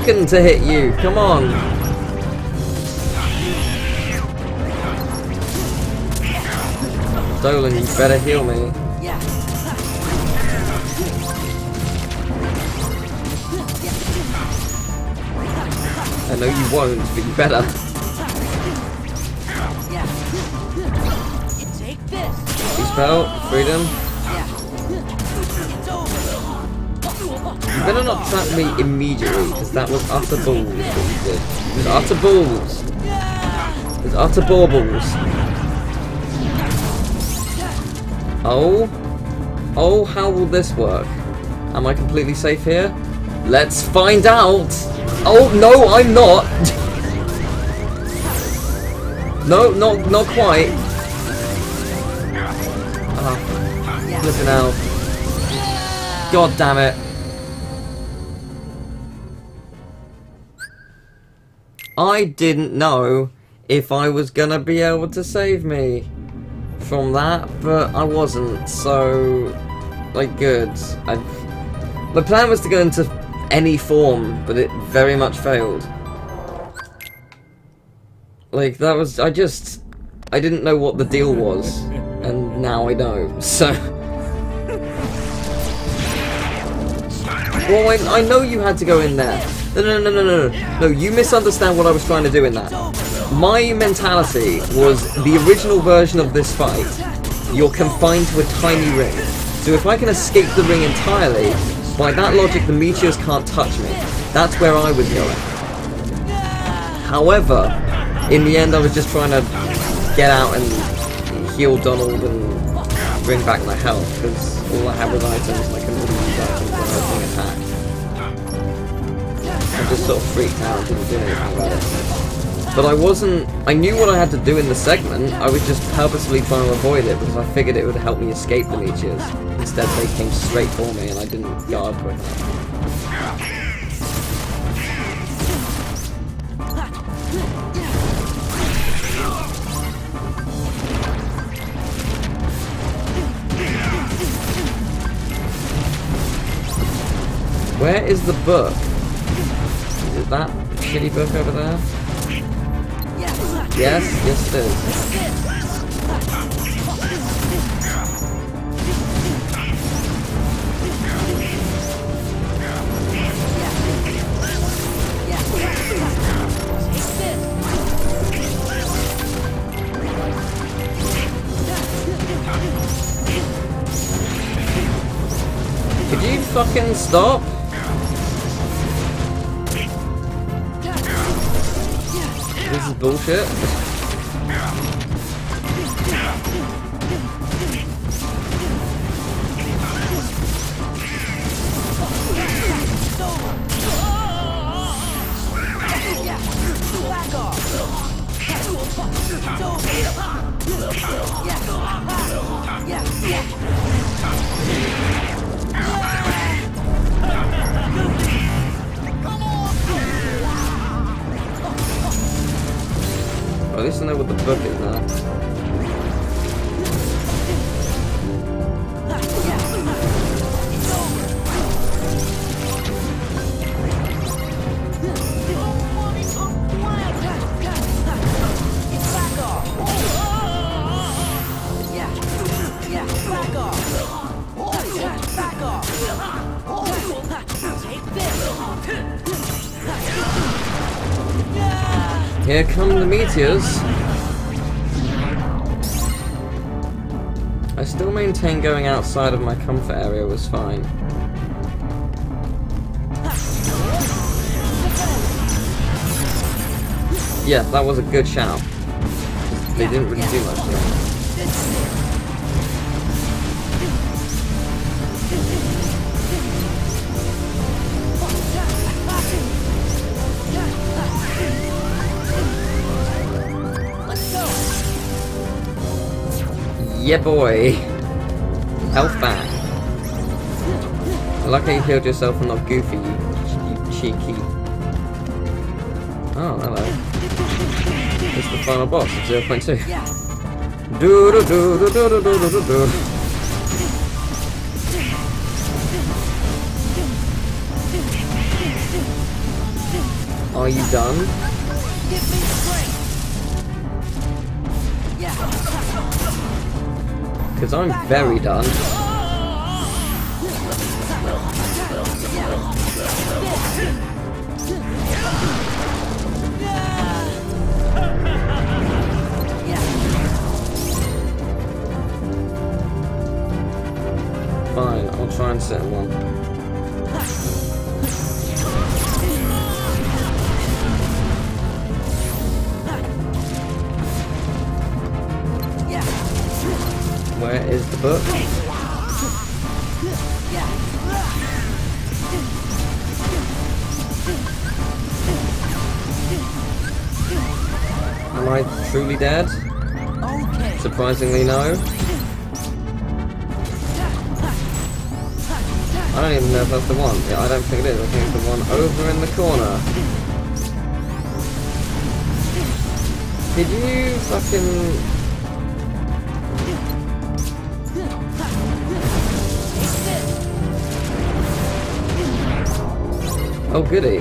Second to hit you! Come on! Dolan, you better heal me. I know you won't, but you better. You spell freedom. Better not trap me immediately, because that was utter balls what you did. It was utter balls. It was utter baubles. Oh. Oh, how will this work? Am I completely safe here? Let's find out! Oh, no, I'm not! no, not, not quite. Ah, flipping out. God damn it. I didn't know if I was gonna be able to save me from that, but I wasn't, so like good. I my plan was to go into any form, but it very much failed. Like that was I just I didn't know what the deal was, and now I know. So Well, I, I know you had to go in there. No, no, no, no, no, no. You misunderstand what I was trying to do in that. My mentality was the original version of this fight. You're confined to a tiny ring. So if I can escape the ring entirely, by that logic, the meteors can't touch me. That's where I was going. However, in the end, I was just trying to get out and heal Donald and bring back my health, because all I had was items and I just sort of freaked out and didn't do anything about it. But I wasn't... I knew what I had to do in the segment, I was just purposely trying to avoid it because I figured it would help me escape the leeches. Instead they came straight for me and I didn't guard quick enough. Where is the book? That shitty book over there? Yes, yes it is. Could you fucking stop? Bullshit. At least I know what the book is now. Here come the meteors. I still maintain going outside of my comfort area was fine. Yeah, that was a good shout. They didn't really do much to me. Yeah, boy. Health back. I like how you healed yourself and not Goofy, you, you cheeky. Oh, hello. It's the final boss of 0.2. Do do do do do do do do do do. Are you done? Because I'm very done. One. Yeah, I don't think it is. I think it's the one over in the corner. Did you fucking... Oh goody,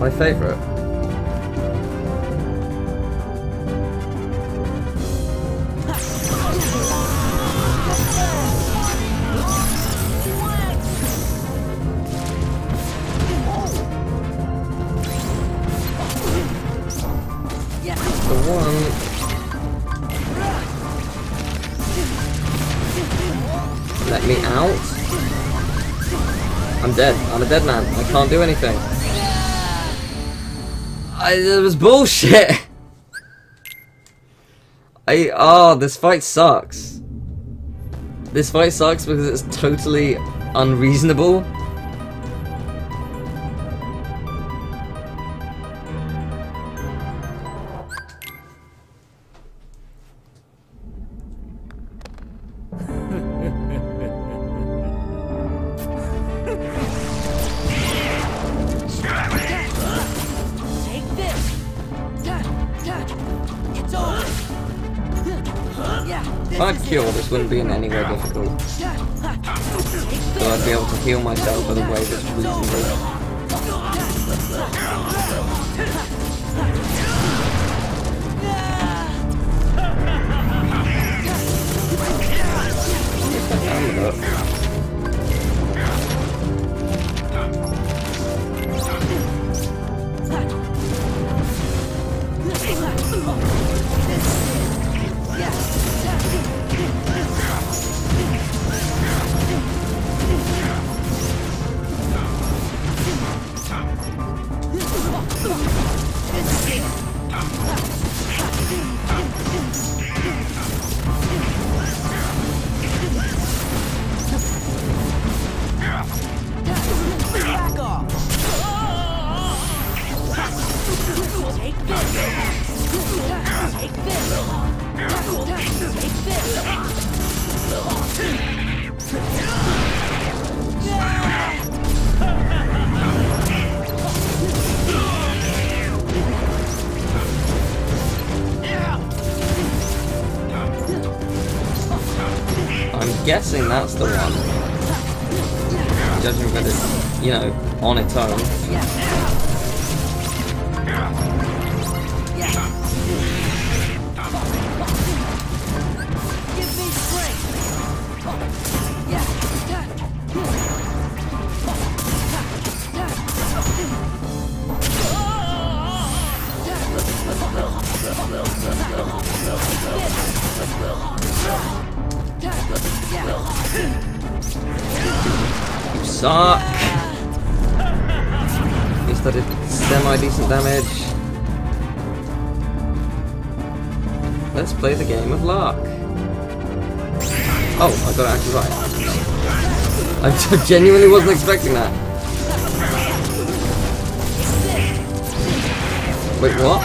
my favourite. A dead man. I can't do anything. I, it was bullshit. I oh, this fight sucks. This fight sucks because it's totally unreasonable. Guessing that's the one. Judging that it's, you know, on its own. I genuinely wasn't expecting that. Wait, what?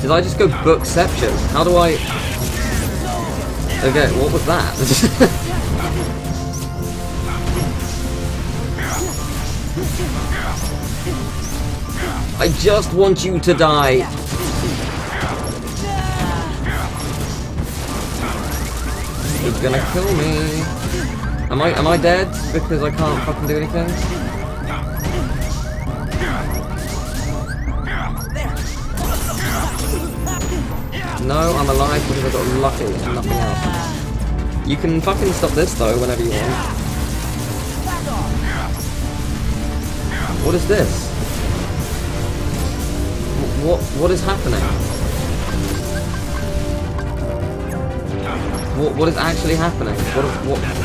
Did I just go bookception? How do I... Okay, what was that? I just want you to die. He's gonna kill me. Am I am I dead because I can't fucking do anything? No, I'm alive because I got lucky and nothing else. You can fucking stop this though whenever you want. What is this? What what is happening? What what is actually happening? What what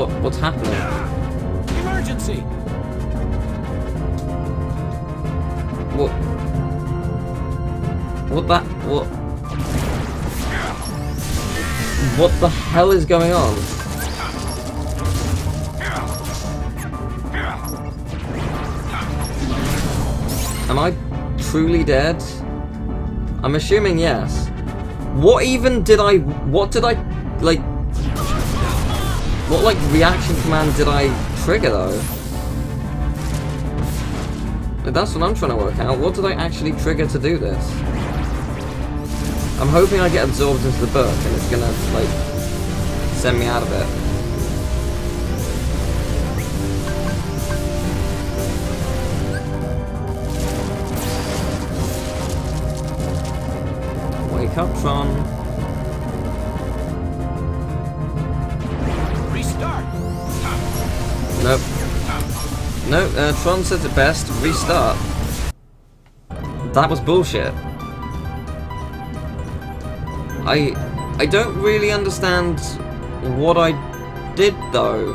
what what's happening? Emergency! What what that what what the hell is going on? Am I truly dead? I'm assuming yes. What even did I... What did I... What, like, reaction command did I trigger, though? That's what I'm trying to work out. What did I actually trigger to do this? I'm hoping I get absorbed into the book and it's gonna, like, send me out of it. Wake up, Tron. Nope. Nope, uh, Tron says it best. Restart. That was bullshit. I... I don't really understand what I did, though.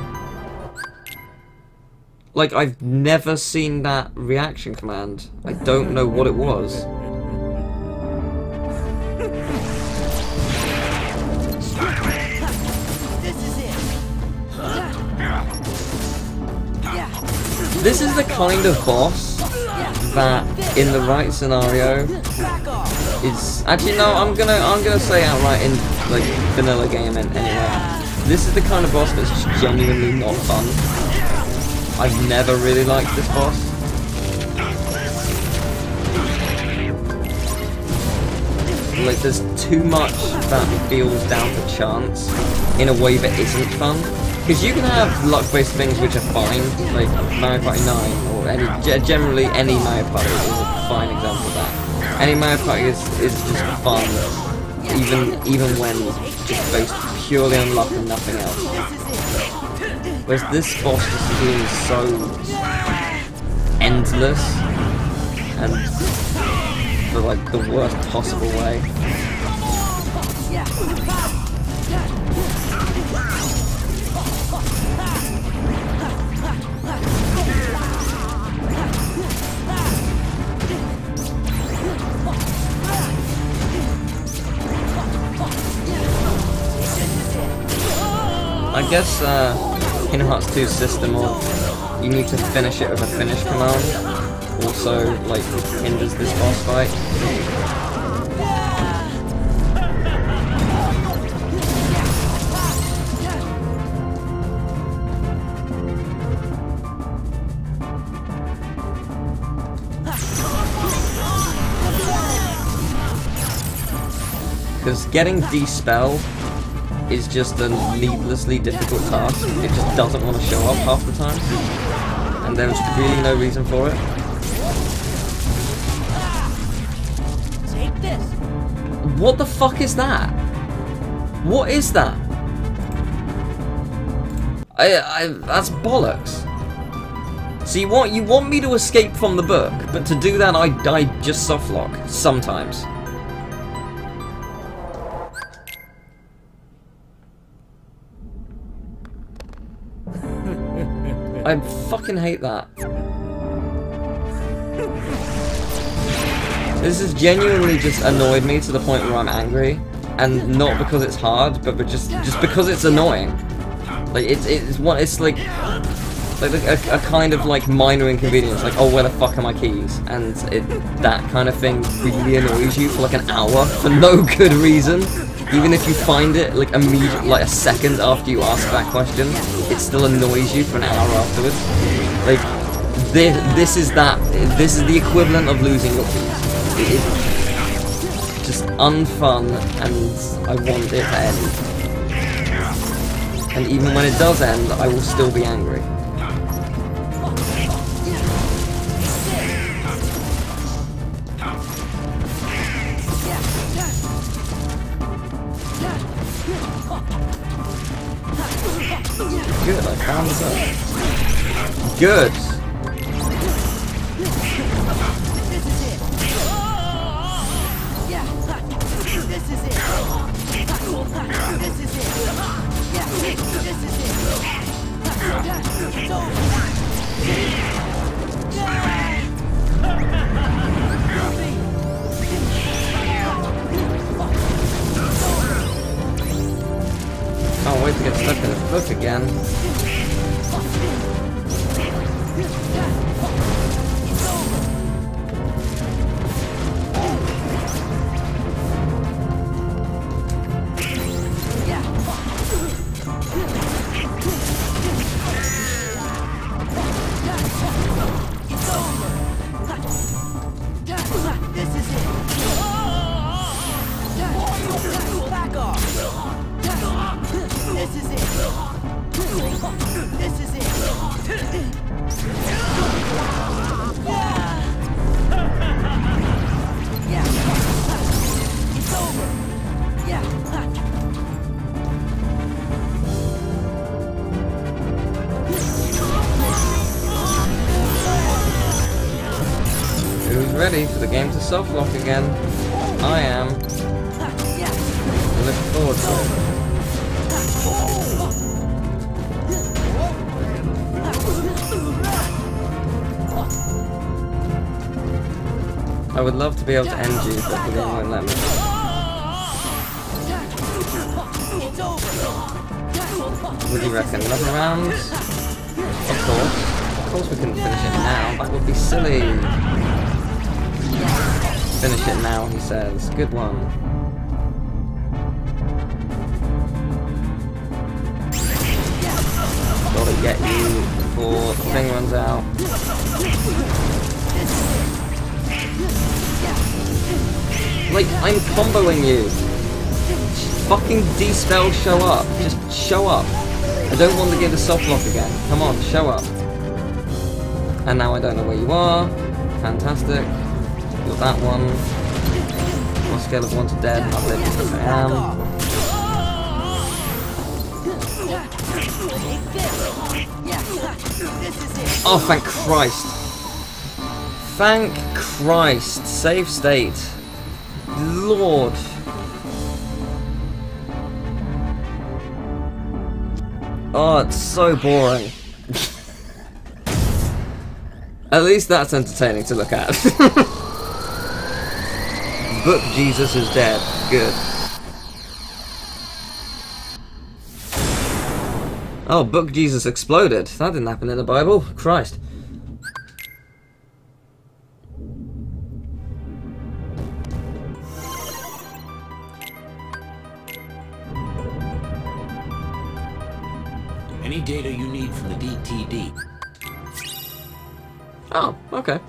Like, I've never seen that reaction command. I don't know what it was. This is the kind of boss that, in the right scenario, is actually no. I'm gonna I'm gonna say outright in like vanilla game and anyway. This is the kind of boss that's just genuinely not fun. I've never really liked this boss. Like there's too much that feels down to chance in a way that isn't fun. Because you can have luck-based things which are fine, like Mario Party 9 or any generally any Mario Party is a fine example of that. Any Mario Party is, is just fun, even even when just based purely on luck and nothing else. Whereas this boss just feels so endless and for like the worst possible way. I guess uh, Kingdom Hearts 2's system of you need to finish it with a finish command also like hinders this boss fight. Because getting Despell is just a needlessly difficult task. It just doesn't want to show up half the time. And there's really no reason for it. Take this. What the fuck is that? What is that? I, I, that's bollocks. So you want you want me to escape from the book, but to do that I, I just softlock sometimes. I fucking hate that. This has genuinely just annoyed me to the point where I'm angry, and not because it's hard, but, just just because it's annoying. Like it's it's what it's like like a, a kind of like minor inconvenience, like oh where the fuck are my keys, and it that kind of thing really annoys you for like an hour for no good reason. Even if you find it like immediate, like a second after you ask that question, it still annoys you for an hour afterwards. Like this, this is that. This is the equivalent of losing your keys. It is just unfun, and I want it to end. And even when it does end, I will still be angry. This out. Good. Can't wait to get stuck in this book again. Despell show up. Just show up. I don't want to get a soft lock again. Come on, show up. And now I don't know where you are. Fantastic. You're that one. On a scale of 1 to dead, I've lived as I am. Oh, thank Christ. Thank Christ. Save state. Lord. Oh, it's so boring. at least that's entertaining to look at. Book Jesus is dead. Good. Oh, Book Jesus exploded. That didn't happen in the Bible. Christ. Any data you need from the DTD. Oh, okay.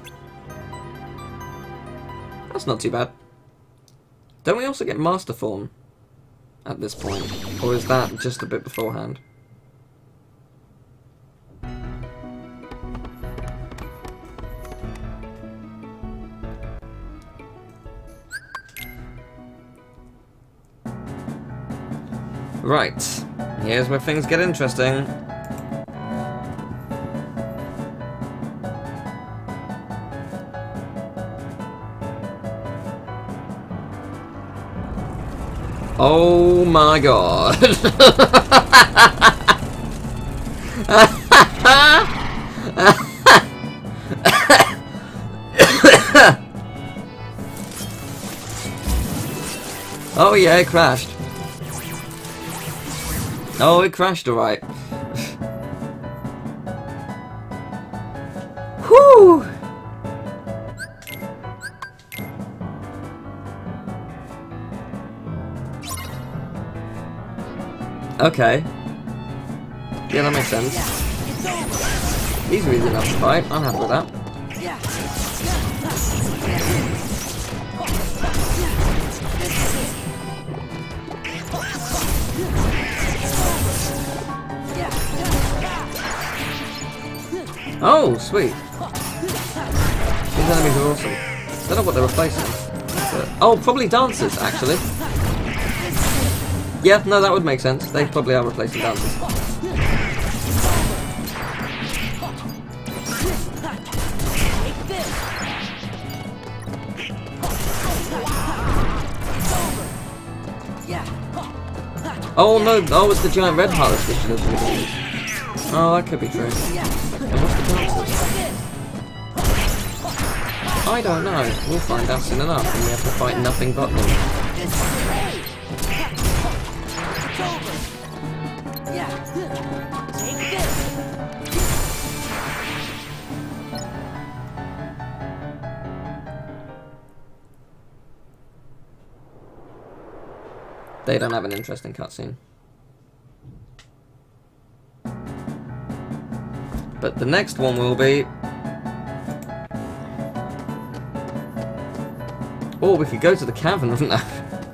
That's not too bad. Don't we also get Master Form at this point? Or is that just a bit beforehand? Right. Here's where things get interesting. Oh my god. oh yeah, it crashed. Oh, it crashed alright. Whew! Okay. Yeah, that makes sense. He's easy enough to fight. I'm happy with that. Oh, sweet. These enemies are awesome. I Don't know what they're replacing. But- uh, oh, probably dancers, actually. Yeah, no, that would make sense. They probably are replacing dancers. Oh no, oh it's the giant red heart Oh, that could be true. I don't know. We'll find out soon enough, and we have to fight nothing but them. They don't have an interesting cutscene. But the next one will be... Or we could go to the cavern, wouldn't that?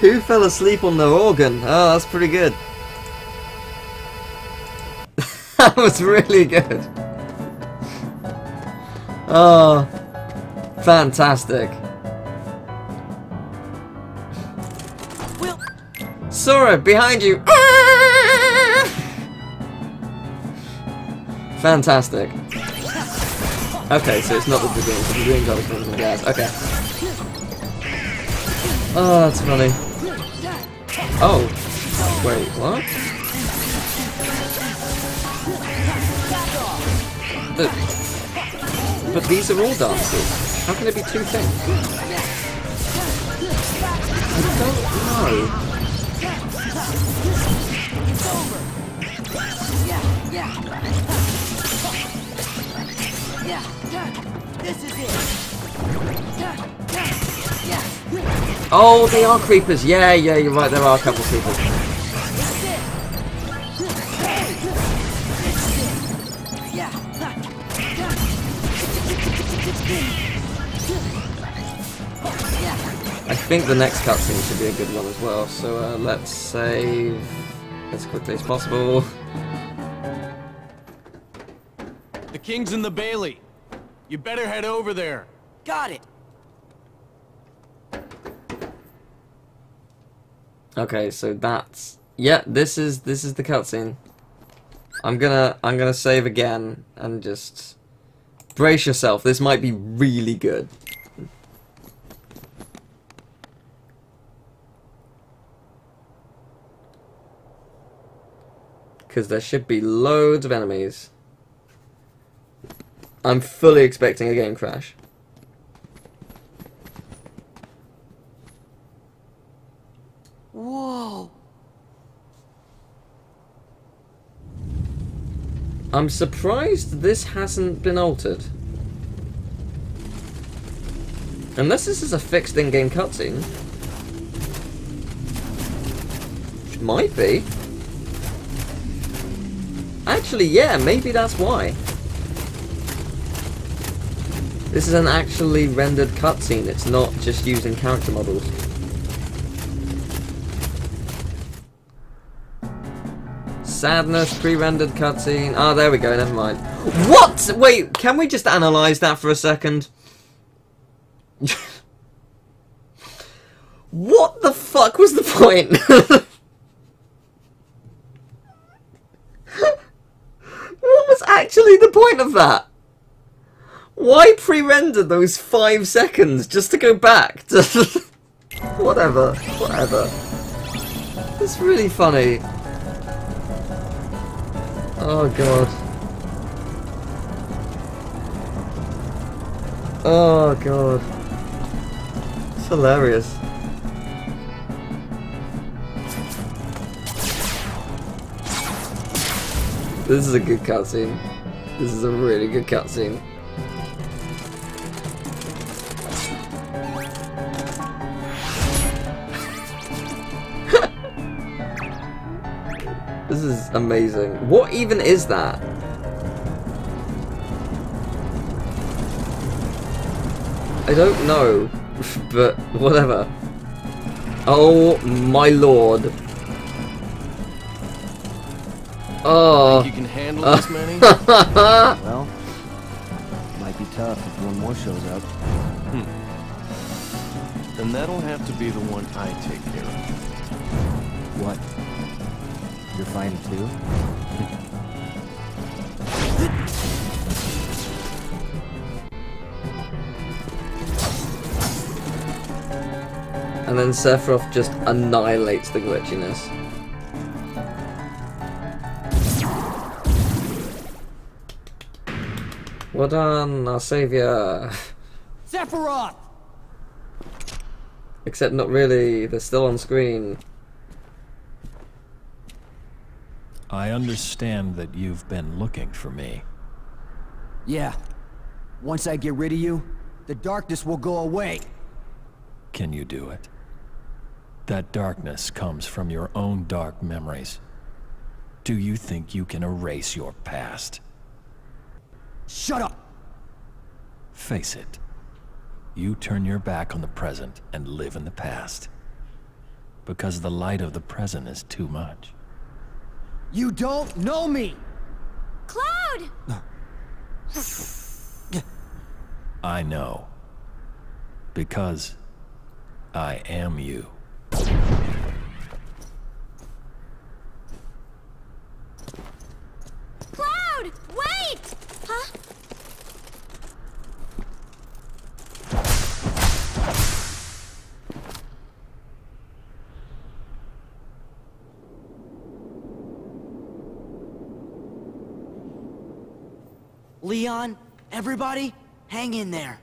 Who fell asleep on their organ? Oh, that's pretty good. that was really good. Oh, fantastic. Will, Sora, behind you! Fantastic. Okay, so it's not the dragoons. The dragoons are the Crimson Jazz. Okay. Oh, that's funny. Oh. Wait, what? But these are all dancers. How can there be two things? I don't know. this is it. Oh, they are creepers. Yeah, yeah, you're right. There are a couple of people. Think the next cutscene should be a good one as well. So uh, let's save as quickly as possible. The king's in the bailey. You better head over there. Got it. Okay, so that's yeah. This is this is the cutscene. I'm gonna I'm gonna save again and just brace yourself. This might be really good. Because there should be loads of enemies. I'm fully expecting a game crash. Whoa. I'm surprised this hasn't been altered. Unless this is a fixed in-game cutscene. Which might be. Actually, yeah, maybe that's why. This is an actually rendered cutscene, it's not just using character models. Sadness, pre-rendered cutscene. Ah, there we go, never mind. What? Wait, can we just analyze that for a second? what the fuck was the point? what was actually the point of that? Why pre-render those five seconds just to go back to... whatever, whatever. It's really funny. Oh god. Oh god. It's hilarious. This is a good cutscene. This is a really good cutscene. This is amazing. What even is that? I don't know, but whatever. Oh my lord. Oh. Think you can handle this many? Well, might be tough if one more shows up. Hmm. Then that'll have to be the one I take care of. What? You're fine too? And then Sephiroth just annihilates the glitchiness. Well done, our savior. Sephiroth! Except not really, they're still on screen. I understand that you've been looking for me. Yeah. Once I get rid of you, the darkness will go away. Can you do it? That darkness comes from your own dark memories. Do you think you can erase your past? Shut up! Face it. You turn your back on the present and live in the past. because the light of the present is too much. You don't know me! Cloud! I know. Because I am you. Cloud! Wait! Huh? Leon, everybody, hang in there.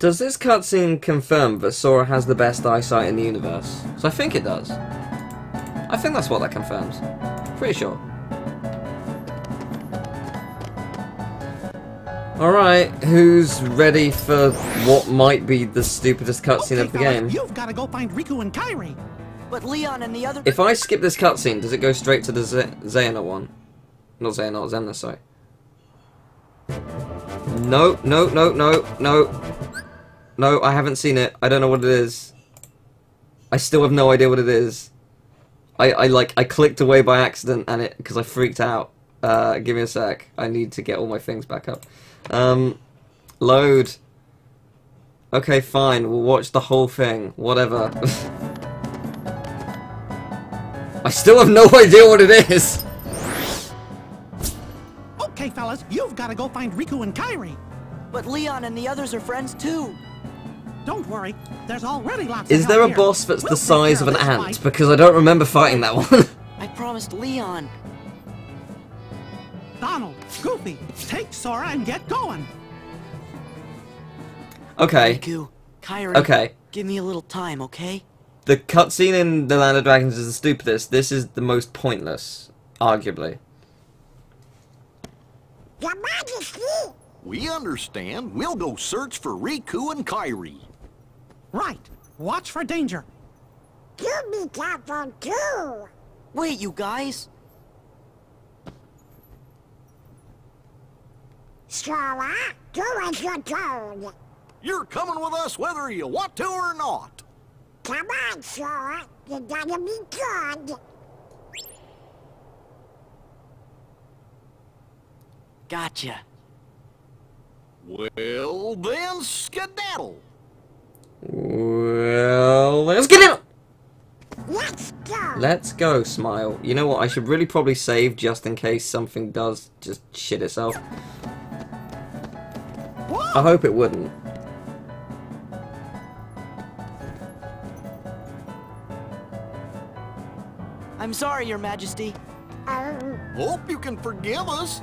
Does this cutscene confirm that Sora has the best eyesight in the universe? So I think it does. I think that's what that confirms. Pretty sure. Alright, who's ready for what might be the stupidest cutscene of the game? You've got to go find Riku and Kairi. But Leon and the other. If I skip this cutscene, does it go straight to the Z Xehanort one? Not Xehanort, Xemnas, sorry. No, no, no, no, no. No, I haven't seen it. I don't know what it is. I still have no idea what it is. I, I like, I clicked away by accident and it, because I freaked out. Uh, give me a sec. I need to get all my things back up. Um, load. Okay, fine. We'll watch the whole thing. Whatever. I still have no idea what it is. Okay, fellas, you've got to go find Riku and Kairi. But Leon and the others are friends too. Don't worry, there's already lots Is of there a here. boss that's We'll the size of an ant? fight. Because I don't remember fighting that one. I promised Leon. Donald, Goofy, take Sora and get going. okay. Riku, Kairi. Okay. Give me a little time, okay? The cutscene in The Land of Dragons is the stupidest. This is the most pointless, arguably. Your Majesty! We understand. We'll go search for Riku and Kairi. Right. Watch for danger. You be careful too! Wait, you guys. Sora, do as you're told. You're coming with us whether you want to or not. Come on, Sora. You gotta be good. Gotcha. Well, then, skedaddle. Well, let's get it. Let's go. Let's go, Smile. You know what? I should really probably save just in case something does just shit itself. I hope it wouldn't. I'm sorry, Your Majesty. Hope you can forgive us.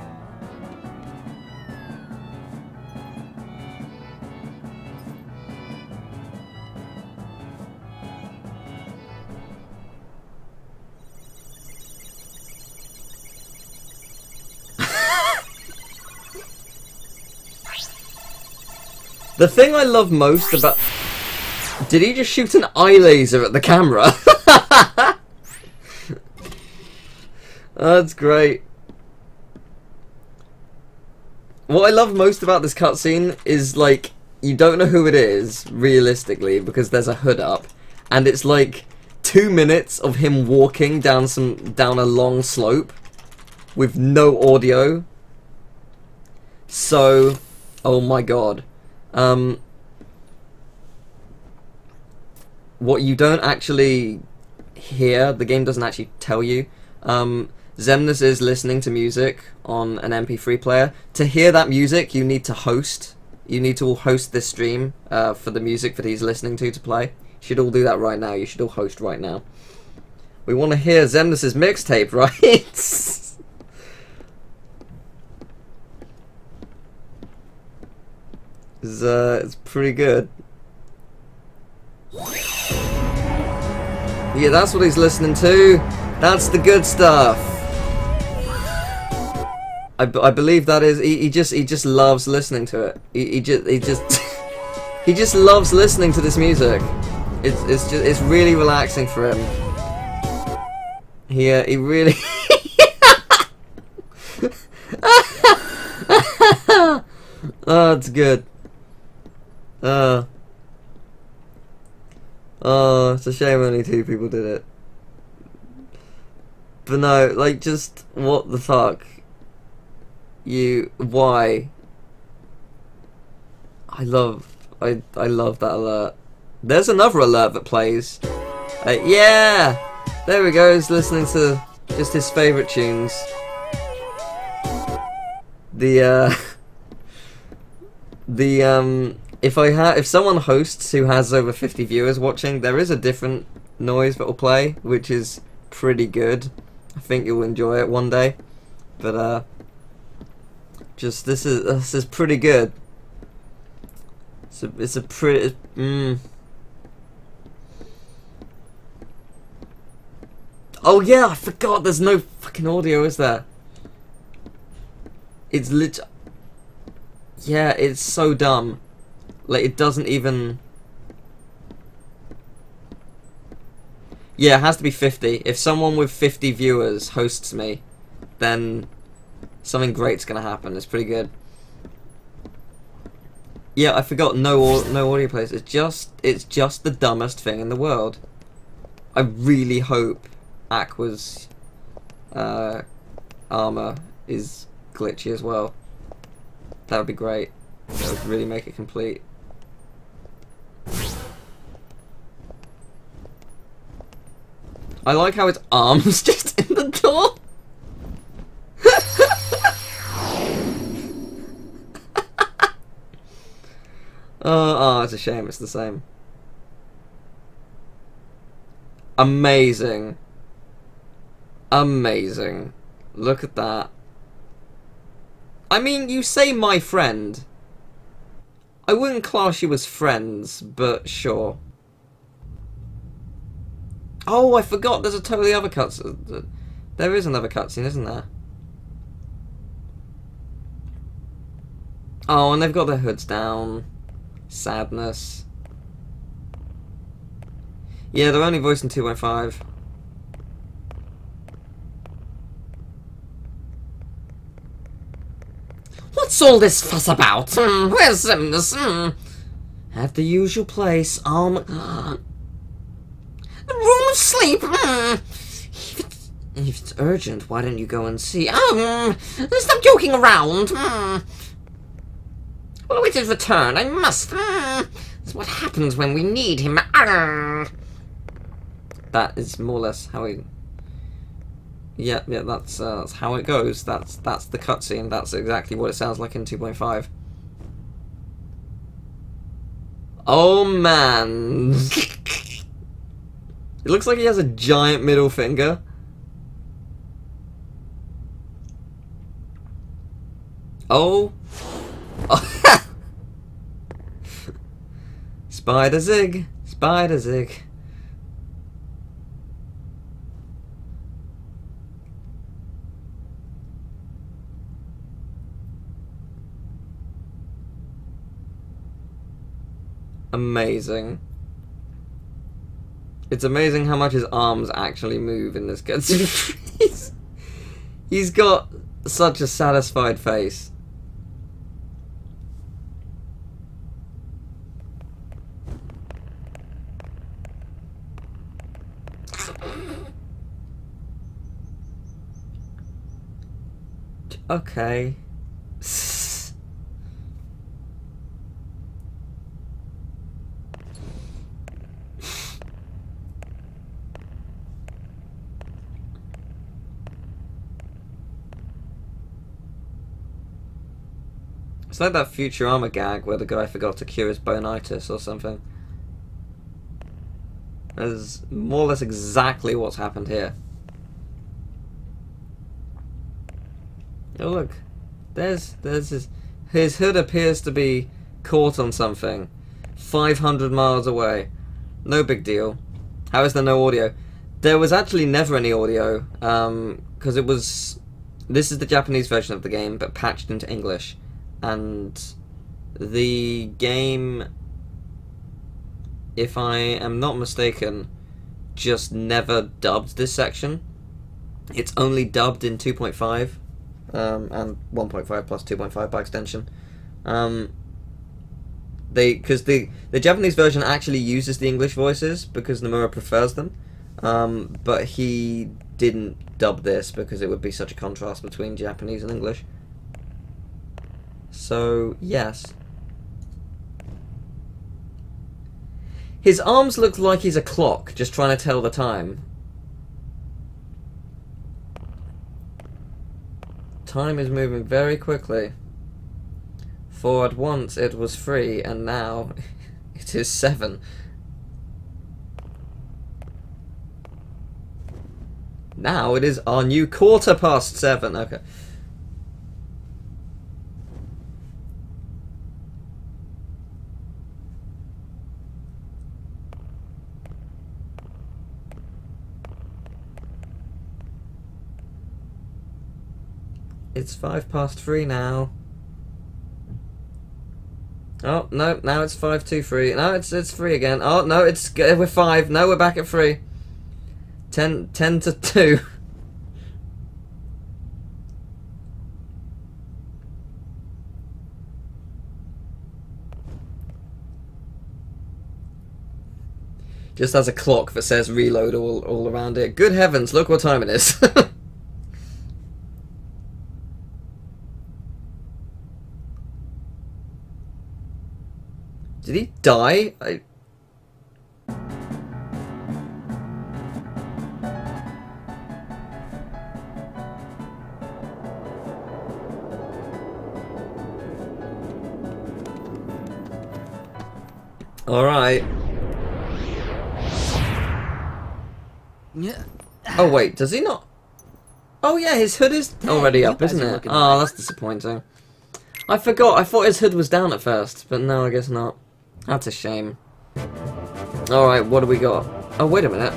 The thing I love most about... Did he just shoot an eye laser at the camera? That's great. What I love most about this cutscene is, like, you don't know who it is, realistically, because there's a hood up, and it's like two minutes of him walking down some down a long slope with no audio. So, oh my god. Um, what you don't actually hear, the game doesn't actually tell you. Um, Xemnas is listening to music on an MP3 player. To hear that music, you need to host. You need to all host this stream uh, for the music that he's listening to to play. You should all do that right now. You should all host right now. We want to hear Xemnas's mixtape, right? It's, uh, it's pretty good. Yeah, that's what he's listening to. That's the good stuff. I, I believe that is he, he just he just loves listening to it. He, he just he just he just loves listening to this music. It's it's just it's really relaxing for him. He uh, he really. oh, that's good. Uh. Oh, it's a shame only two people did it. But no, like, just what the fuck? You, why? I love, I, I love that alert. There's another alert that plays. Uh, yeah! There we go, he's listening to just his favourite tunes. The, uh, the, um, if I have, if someone hosts who has over 50 viewers watching, there is a different noise that will play, which is pretty good. I think you'll enjoy it one day. But, uh, just, this is, this is pretty good. It's a, it's a pretty, mm. Oh yeah, I forgot there's no fucking audio, is there? It's lit. Yeah, it's so dumb. Like, it doesn't even... Yeah, it has to be 50. If someone with 50 viewers hosts me, then something great's gonna happen. It's pretty good. Yeah, I forgot no no audio plays. It's just it's just the dumbest thing in the world. I really hope Aqua's uh, armor is glitchy as well. That would be great. That would really make it complete. I like how its arm's just in the door. oh, oh, it's a shame it's the same. Amazing. Amazing. Look at that. I mean, you say my friend. I wouldn't class you as friends, but sure. Oh, I forgot there's a totally other cutscene. There is another cutscene, isn't there? Oh, and they've got their hoods down. Sadness. Yeah, they're only voicing 2.5. What's all this fuss about? Mm, where's this? Mm? At the usual place, um... the room of sleep. Mm. If, it's, if it's urgent, why don't you go and see? Um, stop joking around. Mm. Well, await his return. I must. That's what happens when we need him. Mm. That is more or less how he yeah, yeah, that's, uh, that's how it goes. That's that's the cutscene. That's exactly what it sounds like in 2.5. Oh man! it looks like he has a giant middle finger. Oh! Spider Zig! Spider Zig! amazing. It's amazing how much his arms actually move in this cutscene. he's, he's got such a satisfied face. Okay. It's like that Futurama gag where the guy forgot to cure his bonitis or something. That's more or less exactly what's happened here. Oh look, there's there's his his hood appears to be caught on something, 500 miles away. No big deal. How is there no audio? There was actually never any audio, because um, it was. This is the Japanese version of the game, but patched into English and the game, if I am not mistaken, just never dubbed this section. It's only dubbed in 2.5 um, and 1.5 plus 2.5 by extension. Um, They because the the Japanese version actually uses the English voices because Nomura prefers them, um, but he didn't dub this because it would be such a contrast between Japanese and English. So yes. His arms look like he's a clock, just trying to tell the time. Time is moving very quickly. For at once it was three, and now it is seven. Now it is our new quarter past seven. Okay. It's five past three now. Oh no! Now it's five two three. No, it's it's three again. Oh no! It's we're five. No, we're back at three. Ten ten to two. Just has a clock that says reload all, all around it. Good heavens, look what time it is. Did he die? I... Alright. Yeah. Oh wait, does he not? Oh yeah, his hood is already up, isn't it? Oh, that's disappointing. I forgot. I thought his hood was down at first, but no, I guess not. That's a shame. Alright, what do we got? Oh, wait a minute.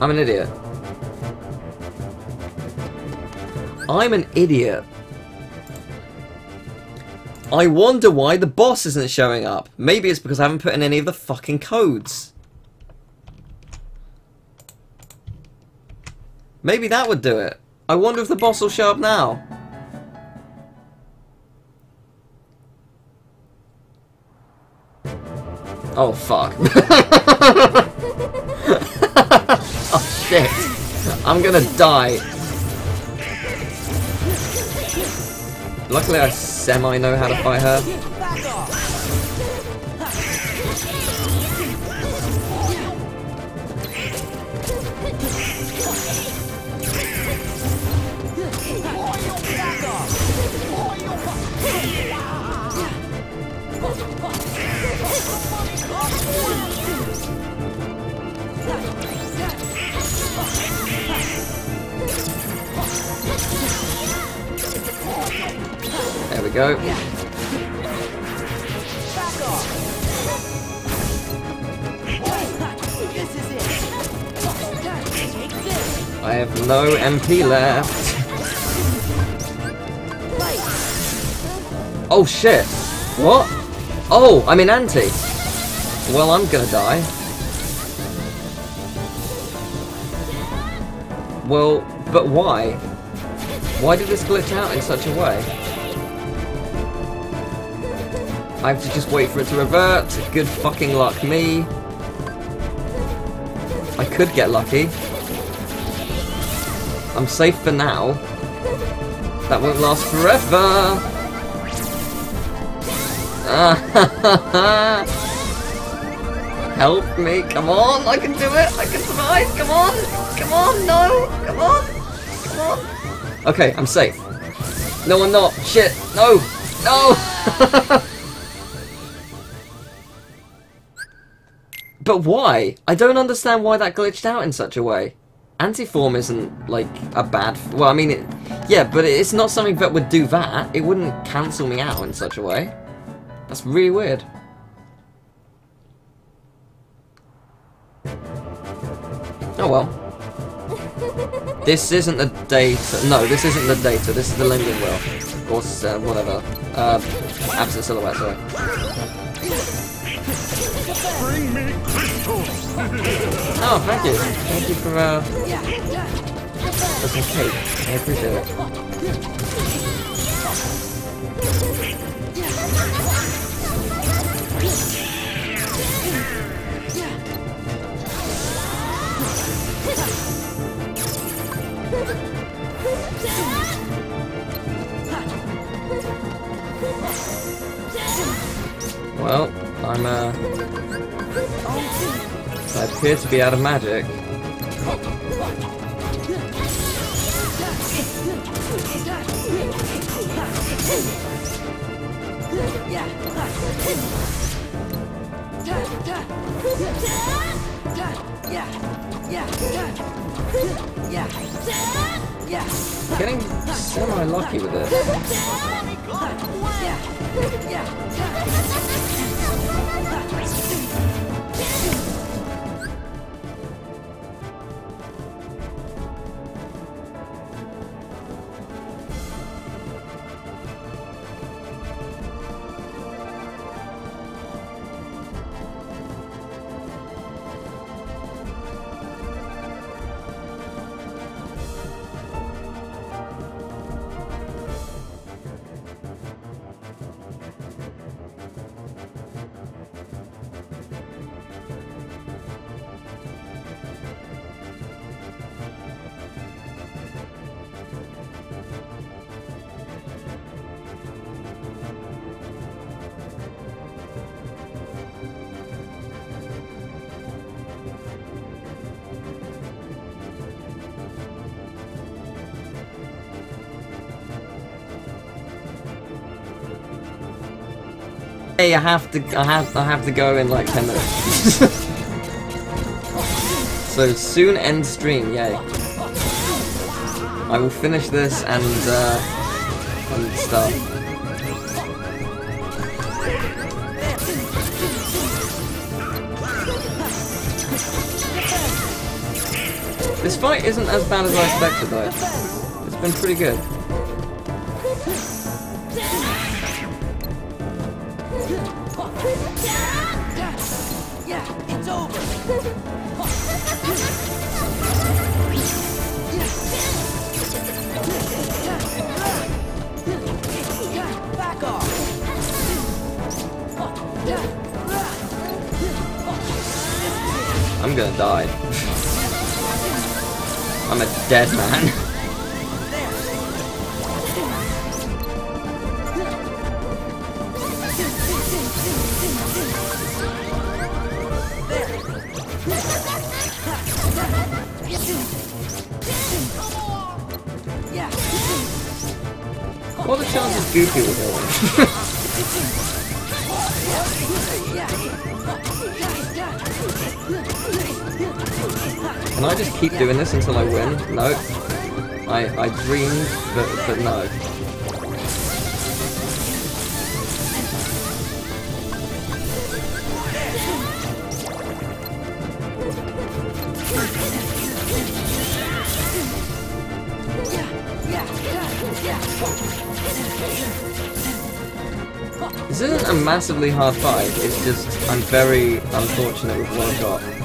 I'm an idiot. I'm an idiot. I wonder why the boss isn't showing up. Maybe it's because I haven't put in any of the fucking codes. Maybe that would do it. I wonder if the boss will show up now. Oh fuck. oh shit. I'm gonna die. Luckily I semi know how to fight her. We go. I have no MP left. Oh shit! What? Oh, I'm in anti. Well, I'm gonna die. Well, but why? Why did this glitch out in such a way? I have to just wait for it to revert. Good fucking luck me. I could get lucky. I'm safe for now. That won't last forever. Help me, come on, I can do it, I can survive, come on, come on, no, come on, come on. Okay, I'm safe. No, I'm not, shit, no, no! but why? I don't understand why that glitched out in such a way. Antiform isn't, like, a bad... Well, I mean, it, yeah, but it's not something that would do that. It wouldn't cancel me out in such a way. That's really weird. Oh well. This isn't the data. No, this isn't the data. This is the lending wheel. Or uh, whatever. Uh, absent silhouette, sorry. Bring me crystals! Oh, thank you. Thank you for, uh, some cake. I appreciate it. Well, I'm uh I appear to be out of magic. Getting semi-lucky with it. I have to, I have, I have to go in like 10 minutes. so soon end stream, yay. I will finish this and, uh, and stuff. This fight isn't as bad as I expected though. It's been pretty good. Dead man. What the chances Goofy will go Can I just keep doing this until I win? No. I I dreamed, but but no. This isn't a massively hard fight, it's just I'm very unfortunate with what I've got.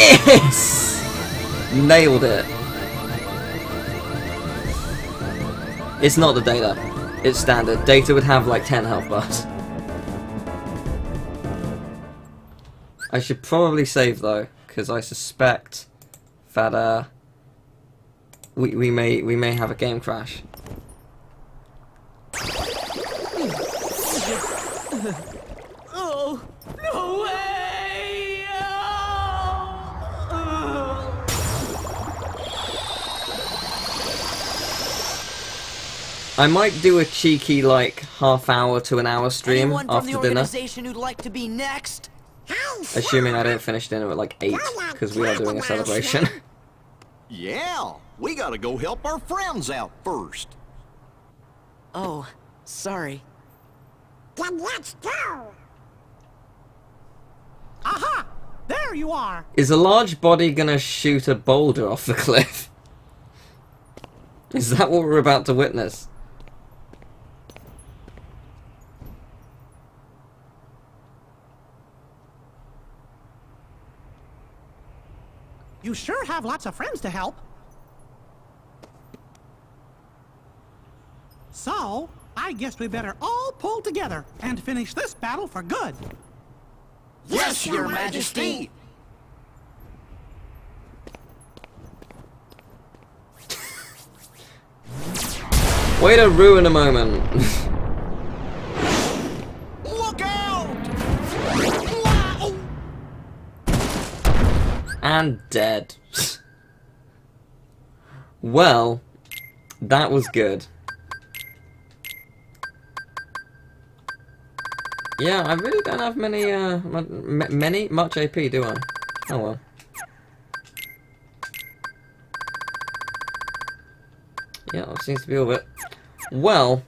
Yes! Nailed it. It's not the data. It's standard. Data would have like 10 health bars. I should probably save though, because I suspect that uh we we may we may have a game crash. I might do a cheeky like half hour to an hour stream Anyone from the after dinner, who'd like to be next? assuming I don't finish dinner at like eight because we are doing a celebration. Yeah, we gotta go help our friends out first. Oh, sorry. Then let's go. Aha! There you are! Is a large body gonna shoot a boulder off the cliff? Is that what we're about to witness? You sure have lots of friends to help. So I guess we better all pull together and finish this battle for good. Yes, Your Majesty! Way to ruin a moment. Look out! And dead. well, that was good. Yeah, I really don't have many, uh, many, much AP, do I? Oh well. Yeah, that seems to be all of it. Well,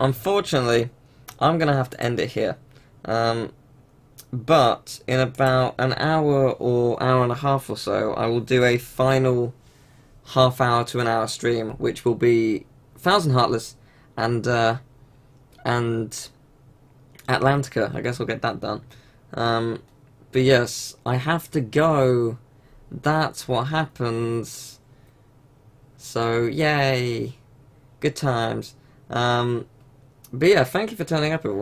unfortunately, I'm gonna have to end it here. Um, but in about an hour or hour and a half or so, I will do a final half hour to an hour stream, which will be Thousand Heartless and uh, and Atlantica. I guess we'll get that done. Um, but yes, I have to go. That's what happens. So yay, good times. Um, but yeah, thank you for turning up, everyone.